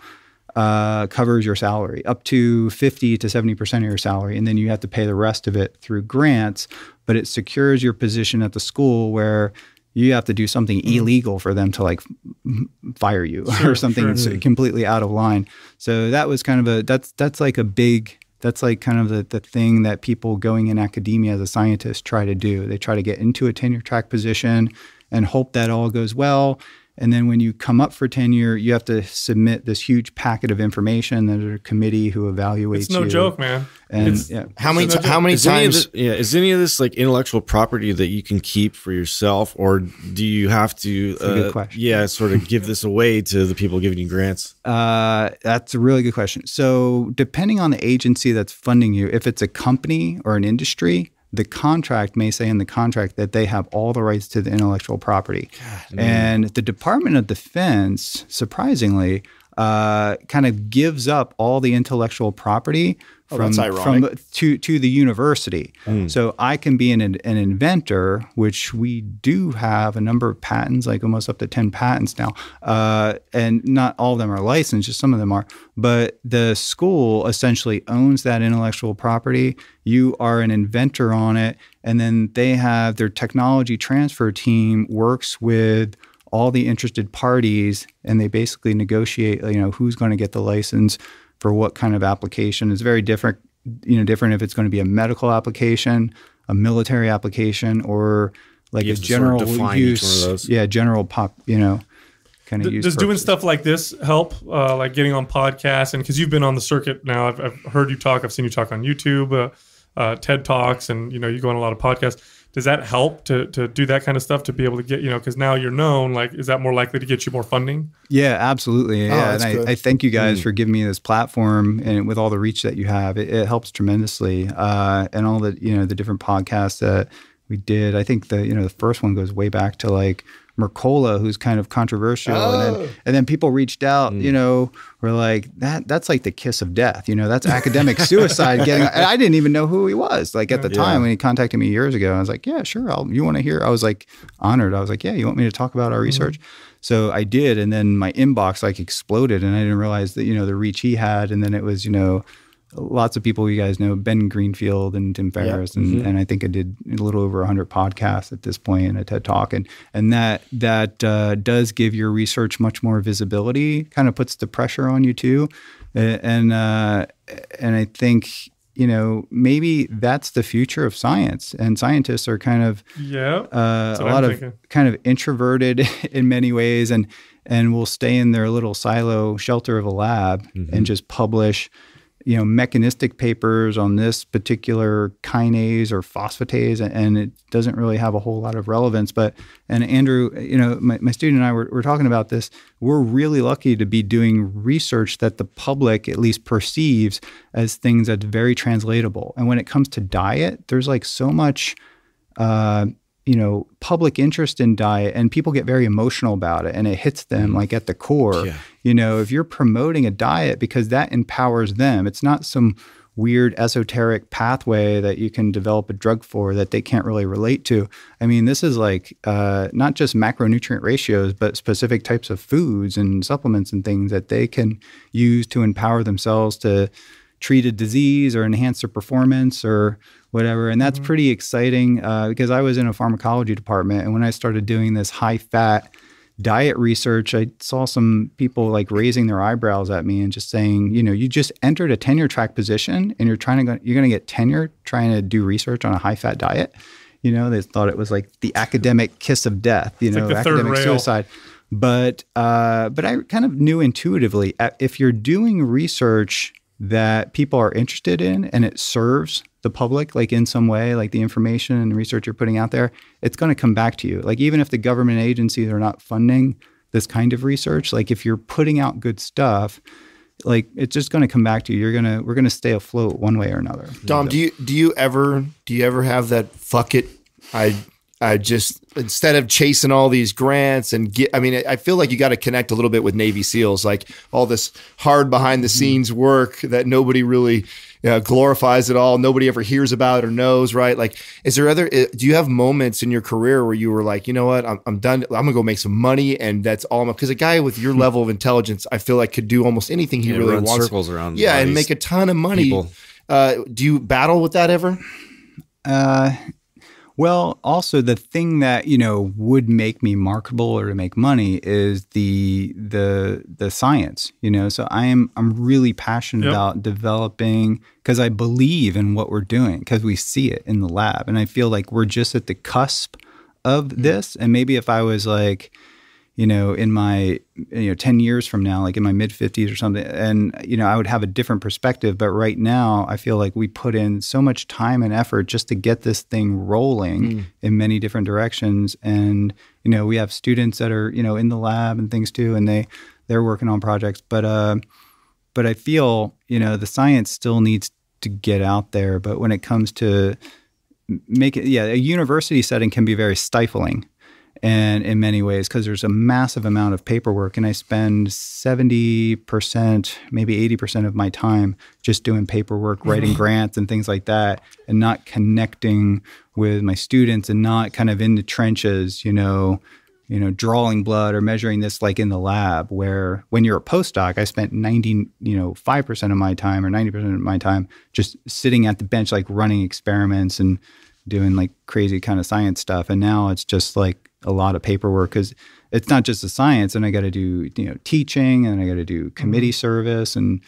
uh, covers your salary up to 50 to 70% of your salary. And then you have to pay the rest of it through grants, but it secures your position at the school where you have to do something illegal for them to like fire you or something that's completely out of line. So that was kind of a, that's, that's like a big, that's like kind of the, the thing that people going in academia as a scientist try to do. They try to get into a tenure track position and hope that all goes well. And then when you come up for tenure, you have to submit this huge packet of information. There's a committee who evaluates it's no you. joke, man. And It's- yeah, How many? So ti- how many is times? this, yeah, is any of this like intellectual property that you can keep for yourself, or do you have to, a good uh, question. yeah, sort of give this away to the people giving you grants? Uh, that's a really good question. So, depending on the agency that's funding you, if it's a company or an industry, the contract may say in the contract that they have all the rights to the intellectual property. and the Department of Defense, surprisingly, uh, kind of gives up all the intellectual property from, that's from to to the university. So I can be an, an inventor, which we do have a number of patents, like almost up to ten patents now, uh, and not all of them are licensed, just some of them are. But the school essentially owns that intellectual property. You are an inventor on it, and then they have their technology transfer team works with all the interested parties, and they basically negotiate. You know who's going to get the license for what kind of application. It's very different, you know, different if it's going to be a medical application, a military application, or like a have to sort of general each use. one of those. Yeah, general pop, you know, kind of D- use. does doing stuff like this help uh, like getting on podcasts and because you've been on the circuit now I've, I've heard you talk i've seen you talk on youtube uh, uh, ted talks and you know you go on a lot of podcasts does that help to, to do that kind of stuff to be able to get you know because now you're known like is that more likely to get you more funding Yeah, absolutely. Yeah, and. I, I thank you guys for giving me this platform and with all the reach that you have, it, it helps tremendously. Uh, and all the you know the different podcasts that we did. I think the you know the first one goes way back to like Mercola, who's kind of controversial, and then oh. and then people reached out. Mm. You know, were like that. That's like the kiss of death. You know, that's academic suicide. Getting. And I didn't even know who he was. Like at the time when he contacted me years ago, I was like, yeah, sure. I'll, you want to hear? I was like honored. I was like, yeah, you want me to talk about our mm-hmm. research? So I did, and then my inbox like exploded, and I didn't realize that you know the reach he had, and then it was you know lots of people you guys know, Ben Greenfield and Tim Ferriss, and, and I think I did a little over 100 podcasts at this point and a TED Talk, and and that that uh, does give your research much more visibility. Kind of puts the pressure on you too, and uh, and I think you know maybe that's the future of science, and scientists are kind of Yeah. uh, a what lot I'm of kind of introverted in many ways and and will stay in their little silo shelter of a lab and just publish you know mechanistic papers on this particular kinase or phosphatase and- it doesn't really have a whole lot of relevance. But and andrew you know my, my student and i were, were talking about this. We're really lucky to be doing research that the public at least perceives as things that's very translatable. And when it comes to diet there's like so much uh, you know, public interest in diet and people get very emotional about it and it hits them like at the core. Yeah. You know, if you're promoting a diet because that empowers them, it's not some weird esoteric pathway that you can develop a drug for that they can't really relate to. I mean, this is like uh, not just macronutrient ratios, but specific types of foods and supplements and things that they can use to empower themselves to treat a disease or enhance their performance or whatever. And that's pretty exciting uh, because I was in a pharmacology department. And when I started doing this high fat diet research, I saw some people like raising their eyebrows at me and just saying, you know, you just entered a tenure track position and you're trying to go, you're going to get tenure trying to do research on a high fat diet. You know, they thought it was like the academic kiss of death, you know, like the third academic suicide. But uh, but I kind of knew intuitively if you're doing research that people are interested in and it serves the public like in some way like the information and research you're putting out there it's going to come back to you like even if the government agencies are not funding this kind of research like if you're putting out good stuff like it's just going to come back to you you're going to we're going to stay afloat one way or another Dom, do you do you ever do you ever have that fuck it? I I just instead of chasing all these grants and get I mean I feel like you got to connect a little bit with Navy SEALs like all this hard behind the scenes work that nobody really you know, glorifies at all nobody ever hears about or knows right? Like is there other uh, do you have moments in your career where you were like you know what? I'm, I'm done I'm gonna go make some money and that's all because a guy with your level of intelligence I feel like could do almost anything he Yeah, really wants. circles around yeah and make a ton of money. uh, do you battle with that ever? Uh, well, also the thing that you know would make me marketable or to make money is the the the science. You know, so I am I'm really passionate Yep. about developing because I believe in what we're doing because we see it in the lab, and I feel like we're just at the cusp of mm. this. And maybe if I was like you know, in my you know 10 years from now, like in my mid 50s or something, and you know, I would have a different perspective. But right now, I feel like we put in so much time and effort just to get this thing rolling in many different directions. And you know, we have students that are you know in the lab and things too, and they they're working on projects. But uh, but I feel you know the science still needs to get out there. But when it comes to make it, yeah, a university setting can be very stifling and in many ways because there's a massive amount of paperwork and i spend 70% maybe 80% of my time just doing paperwork mm-hmm. writing grants and things like that and not connecting with my students and not kind of in the trenches you know you know drawing blood or measuring this like in the lab where when you're a postdoc i spent 90 you know 5% of my time or 90% of my time just sitting at the bench like running experiments and doing like crazy kind of science stuff and now it's just like a lot of paperwork because it's not just the science and i got to do you know teaching and i got to do committee service and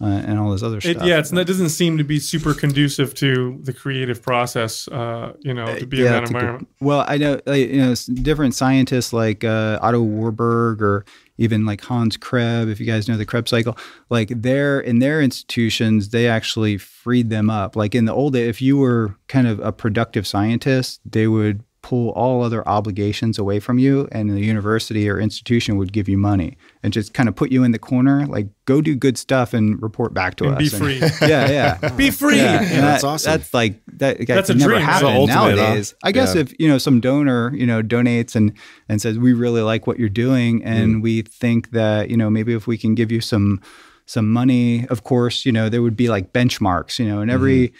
uh, and all this other It, stuff yeah, it's it doesn't seem to be super conducive to the creative process. Uh, you know, to be in that a good- environment. well, I know like, you know different scientists like uh, Otto Warburg or even like Hans Krebs. If you guys know the Krebs cycle, like they're in their institutions, they actually freed them up. Like in the old day, if you were kind of a productive scientist, they would pull all other obligations away from you and the university or institution would give you money and just kind of put you in the corner like go do good stuff and report back to And us be free. yeah yeah Be free. yeah, and that's that- awesome. That's like that. that That's a never dream. That's happen the ultimate, huh? nowadays. I guess Yeah. if you know some donor, you know, donates and and says we really like what you're doing, and Mm. we think that you know maybe if we can give you some some money, of course, you know there would be like benchmarks, you know, and every Mm-hmm.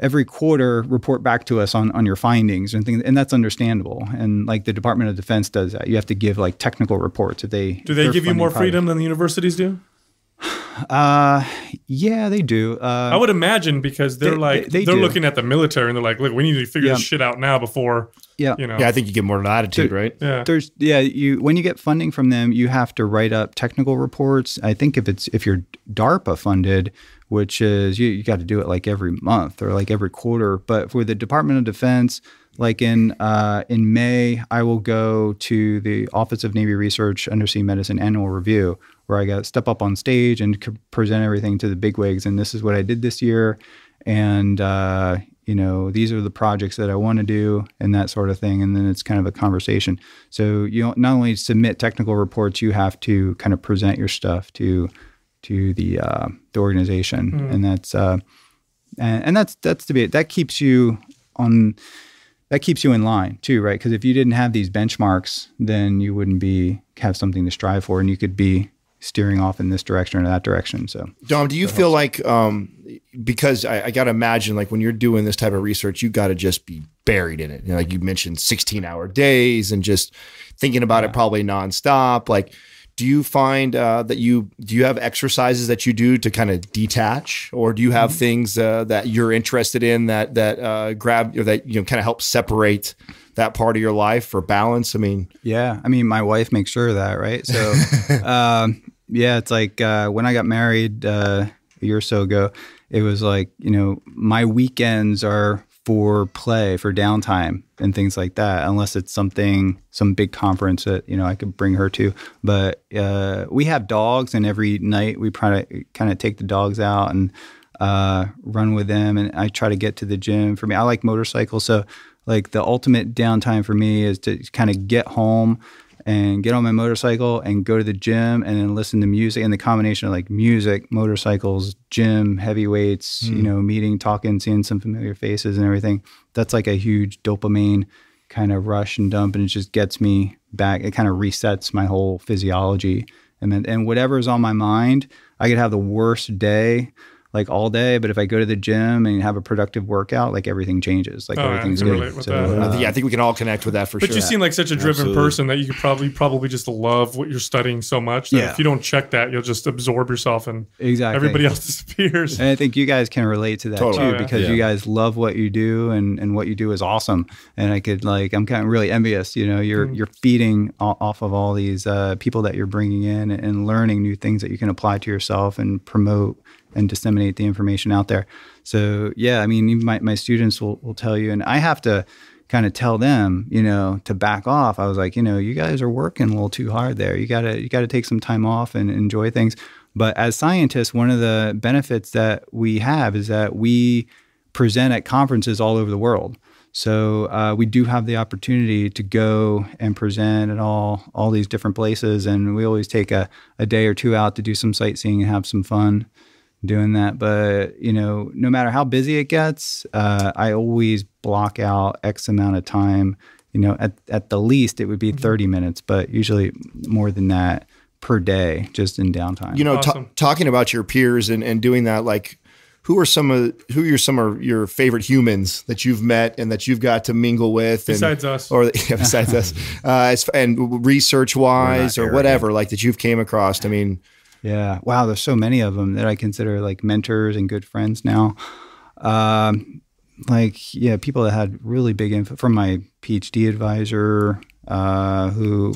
Every quarter report back to us on on your findings and things, and that's understandable. And like the Department of Defense does that. You have to give like technical reports if they Do they give you more projects. freedom than the universities do? Uh, yeah, they do. Uh, I would imagine because they're They- like they- they they, are do. looking at the military and they're like, look, we need to figure Yeah. this shit out now before yeah. you know. Yeah, I think you get more latitude, So- right? Yeah. There's yeah, you when you get funding from them, you have to write up technical reports. I think if it's if you're DARPA funded, which is you, you got to do it like every month or like every quarter. But for the Department of Defense, like in uh, in May, I will go to the Office of Navy Research Undersea Medicine annual review, where I got to step up on stage and present everything to the bigwigs. And this is what I did this year, and uh, you know these are the projects that I want to do, and that sort of thing. And then it's kind of a conversation. So you don't- not only submit technical reports, you have to kind of present your stuff to to the uh, the organization, and that's uh, and, and that's that's to be that keeps you on that keeps you in line too, right? Because if you didn't have these benchmarks, then you wouldn't be have something to strive for, and you could be steering off in this direction or that direction. So Dom, do you feel like um, because I, I got to imagine like when you're doing this type of research, you got to just be buried in it. You know, like you mentioned, 16 hour days and just thinking about it probably nonstop. Like, do you find uh, that you do you have exercises that you do to kind of detach, or do you have things uh, that you're interested in that that uh, grab or that you know kind of help separate that part of your life for balance? I mean, Yeah, I mean, my wife makes sure of that, right? So, um, yeah, it's like uh, when I got married uh, a year or so ago, it was like you know my weekends are for play, for downtime, and things like that. Unless it's something, some big conference that you know I could bring her to. But uh, we have dogs, and every night we kind of take the dogs out and uh, run with them. And I try to get to the gym. For me, I like motorcycles, so like the ultimate downtime for me is to kind of get home and get on my motorcycle and go to the gym and then listen to music and the combination of like music, motorcycles, gym, heavy weights, you hmm. know, meeting, talking, seeing some familiar faces and everything. That's like a huge dopamine kind of rush and dump and it just gets me back. It kind of resets my whole physiology. And then and whatever's on my mind, I could have the worst day like all day, but if I go to the gym and have a productive workout, like everything changes. Like Oh, everything's can good. So, uh, yeah, I think we can all connect with that for But sure. But you seem like such a driven Absolutely. person that you could probably probably just love what you're studying so much that Yeah. if you don't check that, you'll just absorb yourself and Exactly. everybody else disappears. And I think you guys can relate to that Totally. too Oh, yeah. because you guys love what you do and, and what you do is awesome. And I could like I'm kind of really envious. You know, you're you're feeding off of all these uh, people that you're bringing in and learning new things that you can apply to yourself and promote and disseminate the information out there. So yeah, I mean, my my students will will tell you, and I have to kind of tell them, you know, to back off. I was like, you know, you guys are working a little too hard there. You gotta you gotta take some time off and enjoy things. But as scientists, one of the benefits that we have is that we present at conferences all over the world. So uh, we do have the opportunity to go and present at all all these different places, and we always take a, a day or two out to do some sightseeing and have some fun doing that. But you know, no matter how busy it gets, uh, I always block out X amount of time. You know, at at the least it would be thirty minutes, but usually more than that per day, just in downtime. you know, ta- Awesome. talking about your peers and, and doing that, like who are some of who are some of your favorite humans that you've met and that you've got to mingle with, and, Besides us. or yeah, besides us, uh, and research wise or whatever, like that you've came across. I mean, Yeah. Wow. There's so many of them that I consider like mentors and good friends now. Um, like, yeah, people that had really big info from my PhD advisor, uh, who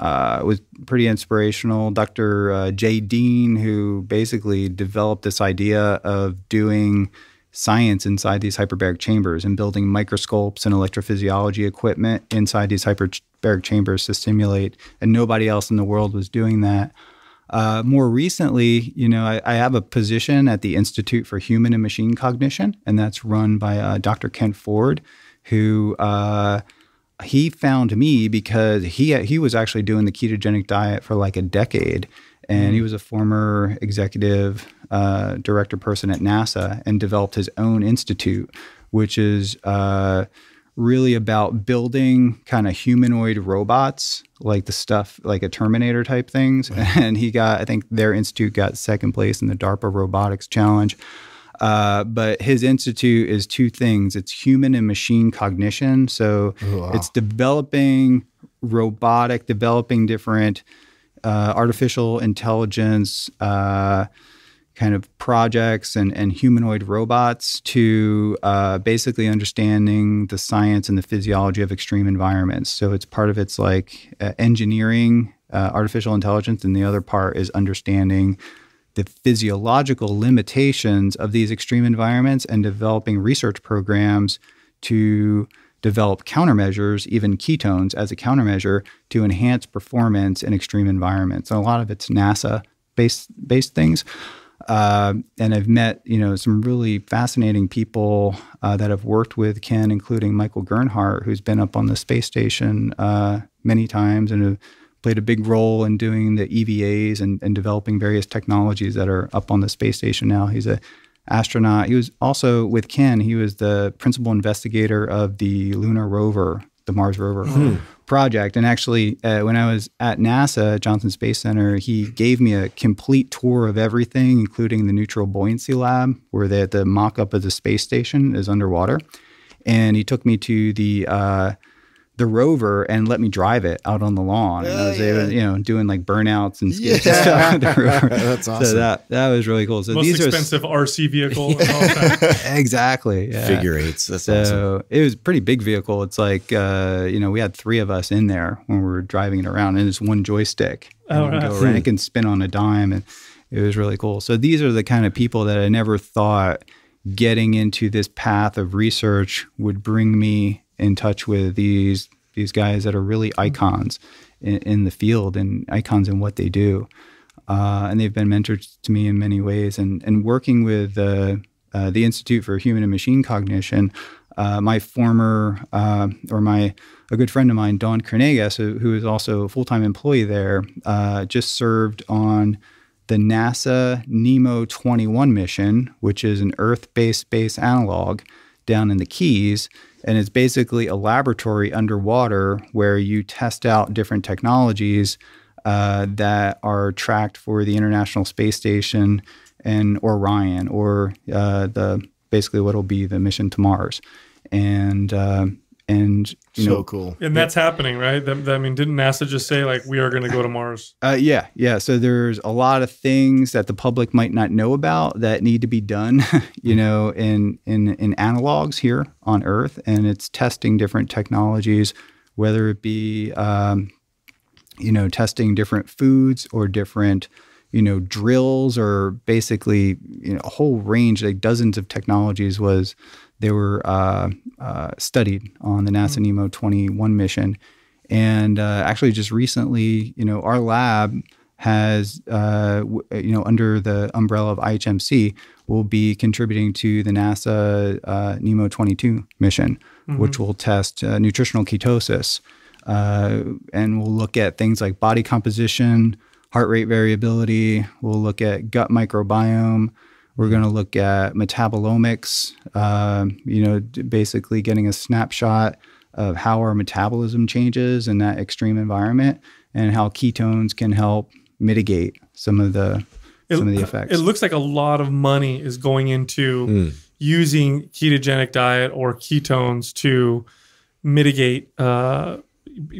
uh, was pretty inspirational. Dr. Uh, Jay Dean, who basically developed this idea of doing science inside these hyperbaric chambers and building microscopes and electrophysiology equipment inside these hyperbaric chambers to stimulate. And nobody else in the world was doing that. Uh, more recently, you know, I, I have a position at the Institute for Human and Machine Cognition, and that's run by uh, Dr. Ken Ford, who uh, he found me because he he was actually doing the ketogenic diet for like a decade, and he was a former executive uh, director person at NASA and developed his own institute, which is uh, really about building kind of humanoid robots, like the stuff like a Terminator type things. And he got, I think their institute got second place in the DARPA Robotics Challenge. Uh, but his institute is two things it's human and machine cognition. So it's developing robotic, developing different uh, artificial intelligence uh, kind of projects and, and humanoid robots to uh, basically understanding the science and the physiology of extreme environments. So it's part of it's like uh, engineering uh, artificial intelligence, and the other part is understanding the physiological limitations of these extreme environments and developing research programs to develop countermeasures, even ketones as a countermeasure to enhance performance in extreme environments. And a lot of it's NASA based based things. Uh, and I've met, you know, some really fascinating people uh, that have worked with Ken, including Michael Gernhardt, who's been up on the space station uh, many times and played a big role in doing the EVAs and, and developing various technologies that are up on the space station now. He's a astronaut. He was also with Ken. He was the principal investigator of the lunar rover, the Mars rover hmm. Project. And actually, uh, when I was at NASA, Johnson Space Center, he gave me a complete tour of everything, including the neutral buoyancy lab, where the, the mock up of the space station is underwater. And he took me to the uh, the rover and let me drive it out on the lawn. And I was yeah. able, you know, doing like burnouts and skips yeah. and stuff. That's awesome. So that that was really cool. So most these expensive are, RC vehicle. exactly. Yeah. Figure eights. That's so awesome. it was a pretty big vehicle. It's like uh, you know we had three of us in there when we were driving it around, and it's one joystick. And oh, right. go. It can spin on a dime, and it was really cool. So these are the kind of people that I never thought getting into this path of research would bring me in touch with these these guys that are really icons in, in the field and icons in what they do. Uh, and they've been mentors to me in many ways. And and working with uh, uh, the Institute for Human and Machine Cognition, uh, my former uh, or my a good friend of mine, Dawn Kernagis, who, who is also a full time employee there, uh, just served on the NASA NEEMO 21 mission, which is an Earth based space analog down in the Keys. And it's basically a laboratory underwater where you test out different technologies uh, that are tracked for the International Space Station and Orion, or uh, the basically what will be the mission to Mars. And uh, and you so know, cool. And that's happening, right? That, that, I mean, didn't NASA just say like we are going to go to Mars? Uh, yeah, yeah. So there's a lot of things that the public might not know about that need to be done, you know, in in in analogs here on Earth, and it's testing different technologies, whether it be um, you know testing different foods or different you know drills or basically you know a whole range like dozens of technologies was they were uh, uh, studied on the NASA mm-hmm. NEEMO 21 mission. And uh, actually, just recently, you know, our lab has, uh, w- you know, under the umbrella of IHMC, will be contributing to the NASA uh, NEEMO 22 mission, mm-hmm. which will test uh, nutritional ketosis. and we'll look at things like body composition, heart rate variability. We'll look at gut microbiome. We're going to look at metabolomics, uh, you know, basically getting a snapshot of how our metabolism changes in that extreme environment and how ketones can help mitigate some of the it, some of the effects. It looks like a lot of money is going into mm. using ketogenic diet or ketones to mitigate uh,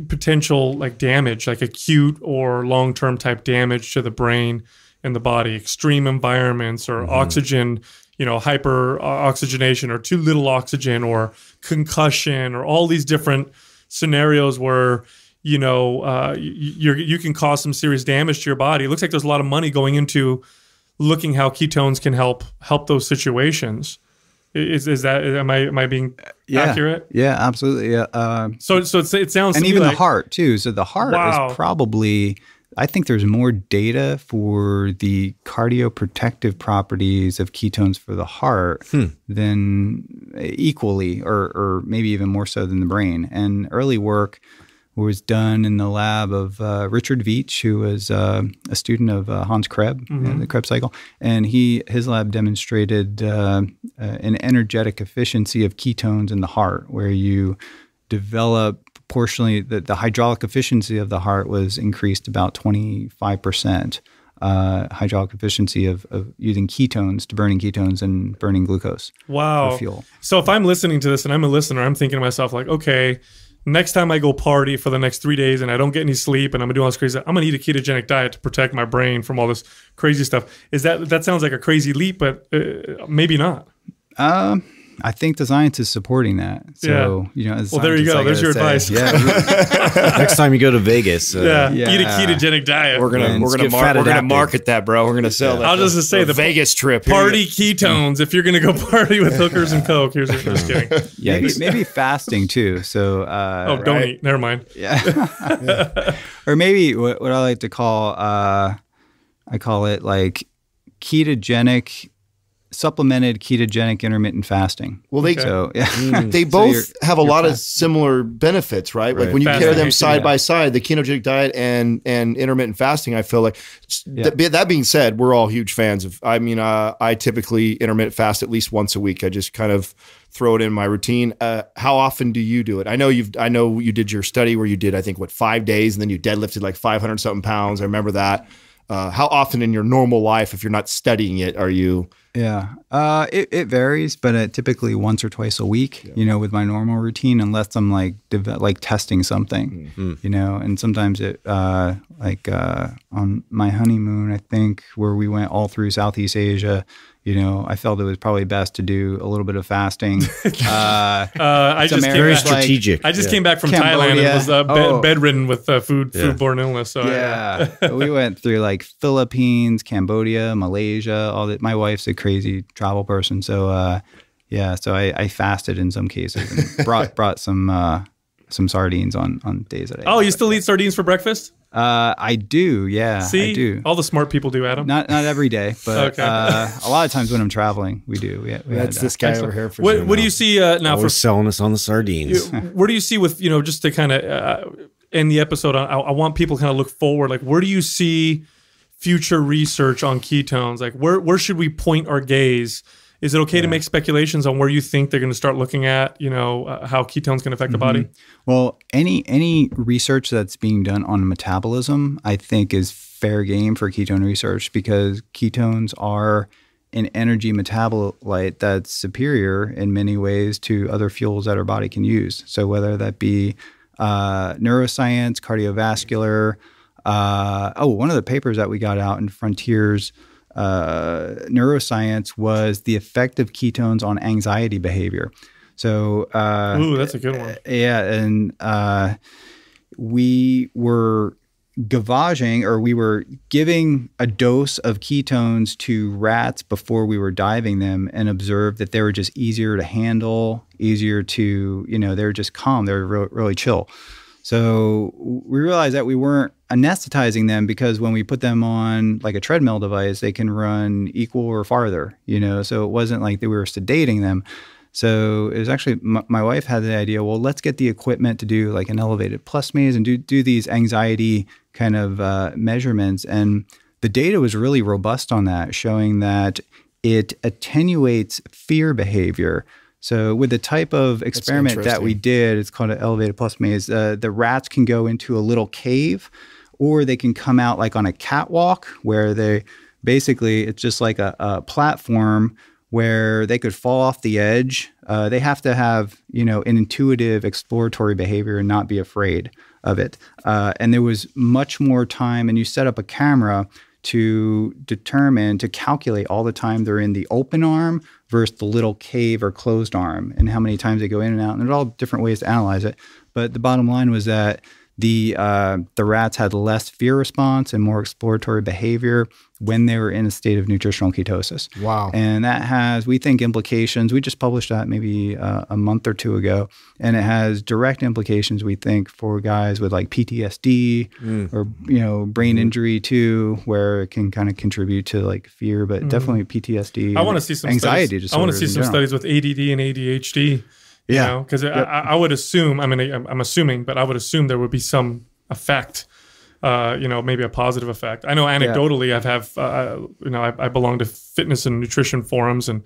potential like damage, like acute or long term type damage to the brain in the body, extreme environments or mm-hmm. oxygen, you know, hyper oxygenation or too little oxygen or concussion or all these different scenarios where you know uh, you you can cause some serious damage to your body. It looks like there's a lot of money going into looking how ketones can help help those situations. Is is that am I am I being yeah, accurate? Yeah, absolutely. Yeah. Uh, so so it sounds and even like, the heart too. So the heart wow. is probably I think there's more data for the cardioprotective properties of ketones for the heart hmm. than equally, or, or maybe even more so than the brain. And early work was done in the lab of uh, Richard Veech, who was uh, a student of uh, Hans Krebs, mm-hmm. the Krebs cycle, and he his lab demonstrated uh, uh, an energetic efficiency of ketones in the heart, where you develop proportionally the, the hydraulic efficiency of the heart was increased about 25% uh, hydraulic efficiency of, of, using ketones to burning ketones and burning glucose wow fuel so if i'm listening to this and i'm a listener i'm thinking to myself like okay next time I go party for the next three days and I don't get any sleep and I'm gonna do all this crazy, I'm gonna eat a ketogenic diet to protect my brain from all this crazy stuff. Is that that sounds like a crazy leap, but uh, maybe not. Um, I think the science is supporting that. So, you know, as Well, there you go. I There's your say, advice. Yeah, Next time you go to Vegas, uh, Yeah, yeah. eat a ketogenic diet. We're gonna we're gonna mar- we're gonna market that, bro. We're gonna sell that. I'll just for- say for the Vegas trip. Party ketones. If you're gonna go party with hookers and coke, here's what I'm just kidding. maybe, maybe fasting too. So, uh, Oh, don't Right. eat. Never mind. Yeah. or maybe what, what I like to call, uh, I call it like ketogenic, supplemented ketogenic intermittent fasting. Well, they So, yeah. they So both you're- have a you're lot of similar benefits, right? Like when you Fasting, pair them yeah. side by side, the ketogenic diet and and intermittent fasting, I feel like. Yeah. Th- that being said, we're all huge fans of. I mean, uh, I typically intermittent fast at least once a week. I just kind of throw it in my routine. Uh, how often do you do it? I know you've. I know you did your study where you did. I think what five days, and then you deadlifted like five hundred something pounds. I remember that. Uh, how often in your normal life, if you're not studying it, are you? Yeah, uh, it, it varies, but uh, typically once or twice a week. You know, with my normal routine, unless I'm like like testing something. You know, and sometimes it uh, like uh, on my honeymoon, I think where we went all through Southeast Asia. You know, I felt it was probably best to do a little bit of fasting. uh, Uh, I just came very areas back, like- strategic. I just Yeah. came back from Thailand and was uh, bed, Oh. bedridden with uh, food Yeah. foodborne illness. So I- yeah, we went through like Philippines, Cambodia, Malaysia. All that. My wife's a crazy travel person, so uh, yeah. So I, I fasted in some cases and brought brought some uh, some sardines on on days that I. Oh, you still eat sardines for breakfast? Uh, I do. Yeah, See, I do. all the smart people do, Adam. Not not every day, but Okay. uh, a lot of times when I'm traveling, we do. We, we had, That's uh, this guy over here for what, what do you see uh, now for selling us on the sardines. where do you see with you know just to kind of uh, end the episode I, I want people to kind of look forward like where do you see future research on ketones like where where should we point our gaze is it okay to make speculations on where you think they're going to start looking at you know uh, how ketones can affect the body Well, any any research that's being done on metabolism, I think, is fair game for ketone research because ketones are an energy metabolite that's superior in many ways to other fuels that our body can use. So whether that be uh, neuroscience, cardiovascular. Uh, oh, one of the papers that we got out in Frontiers uh, Neuroscience was the effect of ketones on anxiety behavior. So uh, ooh that's a good one yeah, and uh, we were gavaging or we were giving a dose of ketones to rats before we were diving them and observed that they were just easier to handle, easier to, you know, they were just calm, they were re- really chill. So we realized that we weren't anesthetizing them because when we put them on like a treadmill device, they can run equal or farther, you know. So it wasn't like that we were sedating them. So it was actually my, my wife had the idea. Well, let's get the equipment to do like an elevated plus maze and do do these anxiety kind of uh, measurements. And the data was really robust on that, showing that it attenuates fear behavior. So with the type of experiment that we did, it's called an elevated plus maze. Uh, the rats can go into a little cave, or they can come out like on a catwalk where they basically it's just like a, a platform where they could fall off the edge. Uh, they have to have you know an intuitive exploratory behavior and not be afraid of it. Uh, and there was much more time, and you set up a camera to determine to calculate all the time they're in the open arm versus the little cave or closed arm and how many times they go in and out. And there's all different ways to analyze it. But the bottom line was that the uh, the rats had less fear response and more exploratory behavior when they were in a state of nutritional ketosis. Wow. And that has, we think, implications. We just published that maybe uh, a month or two ago, and it has direct implications. We think for guys with like PTSD mm. or you know brain mm-hmm. injury too, where it can kind of contribute to like fear, but mm-hmm. definitely PTSD. I want to see some anxiety Studies. I want to see some general. studies with ADD and ADHD. Yeah. because I, I would assume. I mean, I'm assuming, but I would assume there would be some effect. Uh, you know, maybe a positive effect. I know anecdotally, I've have uh, you know, I, I belong to fitness and nutrition forums, and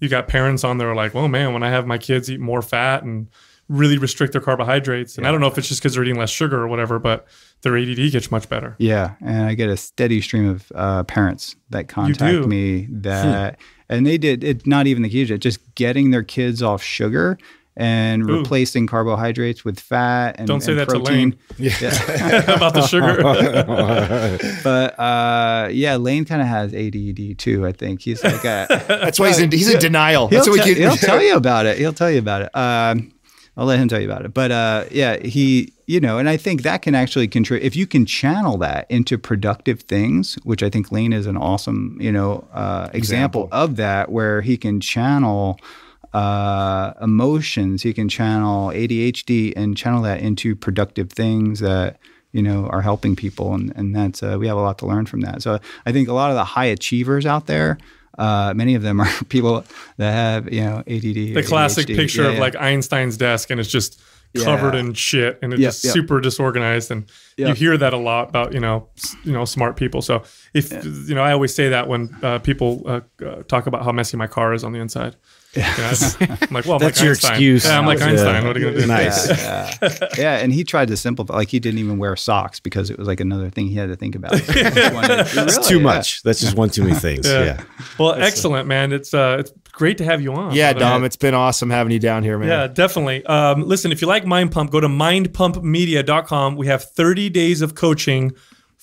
you got parents on there like, well, man, when I have my kids eat more fat and really restrict their carbohydrates, and I don't know if it's just because they're eating less sugar or whatever, but their ADD gets much better. Yeah, and I get a steady stream of uh, parents that contact me that, and they did it. Not even the keto, just getting their kids off sugar and Ooh. replacing carbohydrates with fat and Don't say and that to protein. Layne. about the sugar. But uh, yeah, Layne kind of has ADD too. I think he's like a, That's why he's in he's in denial. he'll, That's what te- we he'll tell you about it. He'll tell you about it. Um, I'll let him tell you about it. But uh, yeah, he, you know, and I think that can actually contribute if you can channel that into productive things, which I think Layne is an awesome, you know, uh, example, of that, where he can channel uh, emotions, he can channel ADHD and channel that into productive things that you know are helping people, and and that's uh, we have a lot to learn from that. So I think a lot of the high achievers out there. Uh, many of them are people that have, you know, ADD. the classic picture Yeah, of like Einstein's desk, and it's just covered Yeah. in shit, and it's Yep, just yep. super disorganized. And you hear that a lot about you know you know smart people. So if you know, I always say that when uh, people uh, uh, talk about how messy my car is on the inside. Yeah. I'm like, well, I'm That's like your Einstein. excuse. Yeah, I'm like Yeah. Einstein. What are you gonna do? Nice. yeah, yeah. Yeah, and he tried to simplify. Like he didn't even wear socks because it was like another thing he had to think about. He just wanted- It's Really, too yeah. much. That's just one too many things. Yeah. Yeah. Well, excellent, man. It's uh, it's great to have you on. Yeah, brother. Dom, it's been awesome having you down here, man. Yeah, definitely. Um, listen, if you like Mind Pump, go to mindpumpmedia.com. We have 30 days of coaching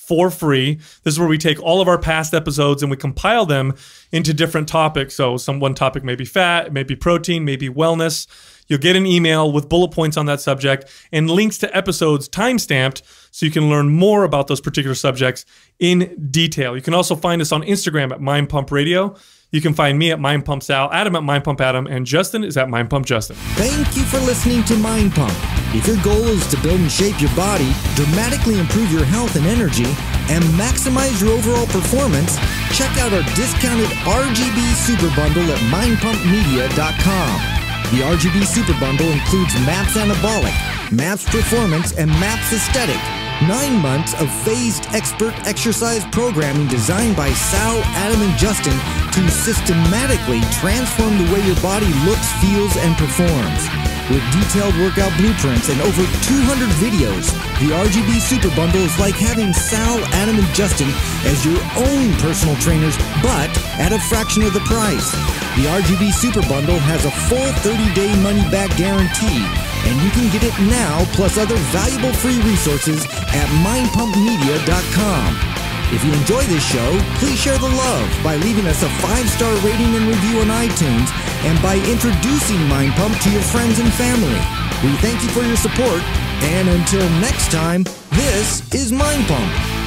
for free. This is where we take all of our past episodes and we compile them into different topics. So, some one topic may be fat, it may be protein, maybe wellness. You'll get an email with bullet points on that subject and links to episodes time stamped so you can learn more about those particular subjects in detail. You can also find us on Instagram at Mind Pump Radio. You can find me at Mind Pump Sal, Adam at Mind Pump Adam, and Justin is at Mind Pump Justin. Thank you for listening to Mind Pump. If your goal is to build and shape your body, dramatically improve your health and energy, and maximize your overall performance, check out our discounted RGB Super Bundle at mindpumpmedia.com. The RGB Super Bundle includes MAPS Anabolic, MAPS Performance, and MAPS Aesthetic. Nine months of phased expert exercise programming designed by Sal, Adam, and Justin to systematically transform the way your body looks, feels, and performs. With detailed workout blueprints and over 200 videos, the RGB Super Bundle is like having Sal, Adam, and Justin as your own personal trainers, but at a fraction of the price. The RGB Super Bundle has a full 30-day money-back guarantee, and you can get it now plus other valuable free resources at mindpumpmedia.com. If you enjoy this show, please share the love by leaving us a five-star rating and review on iTunes and by introducing Mind Pump to your friends and family. We thank you for your support, and until next time, this is Mind Pump.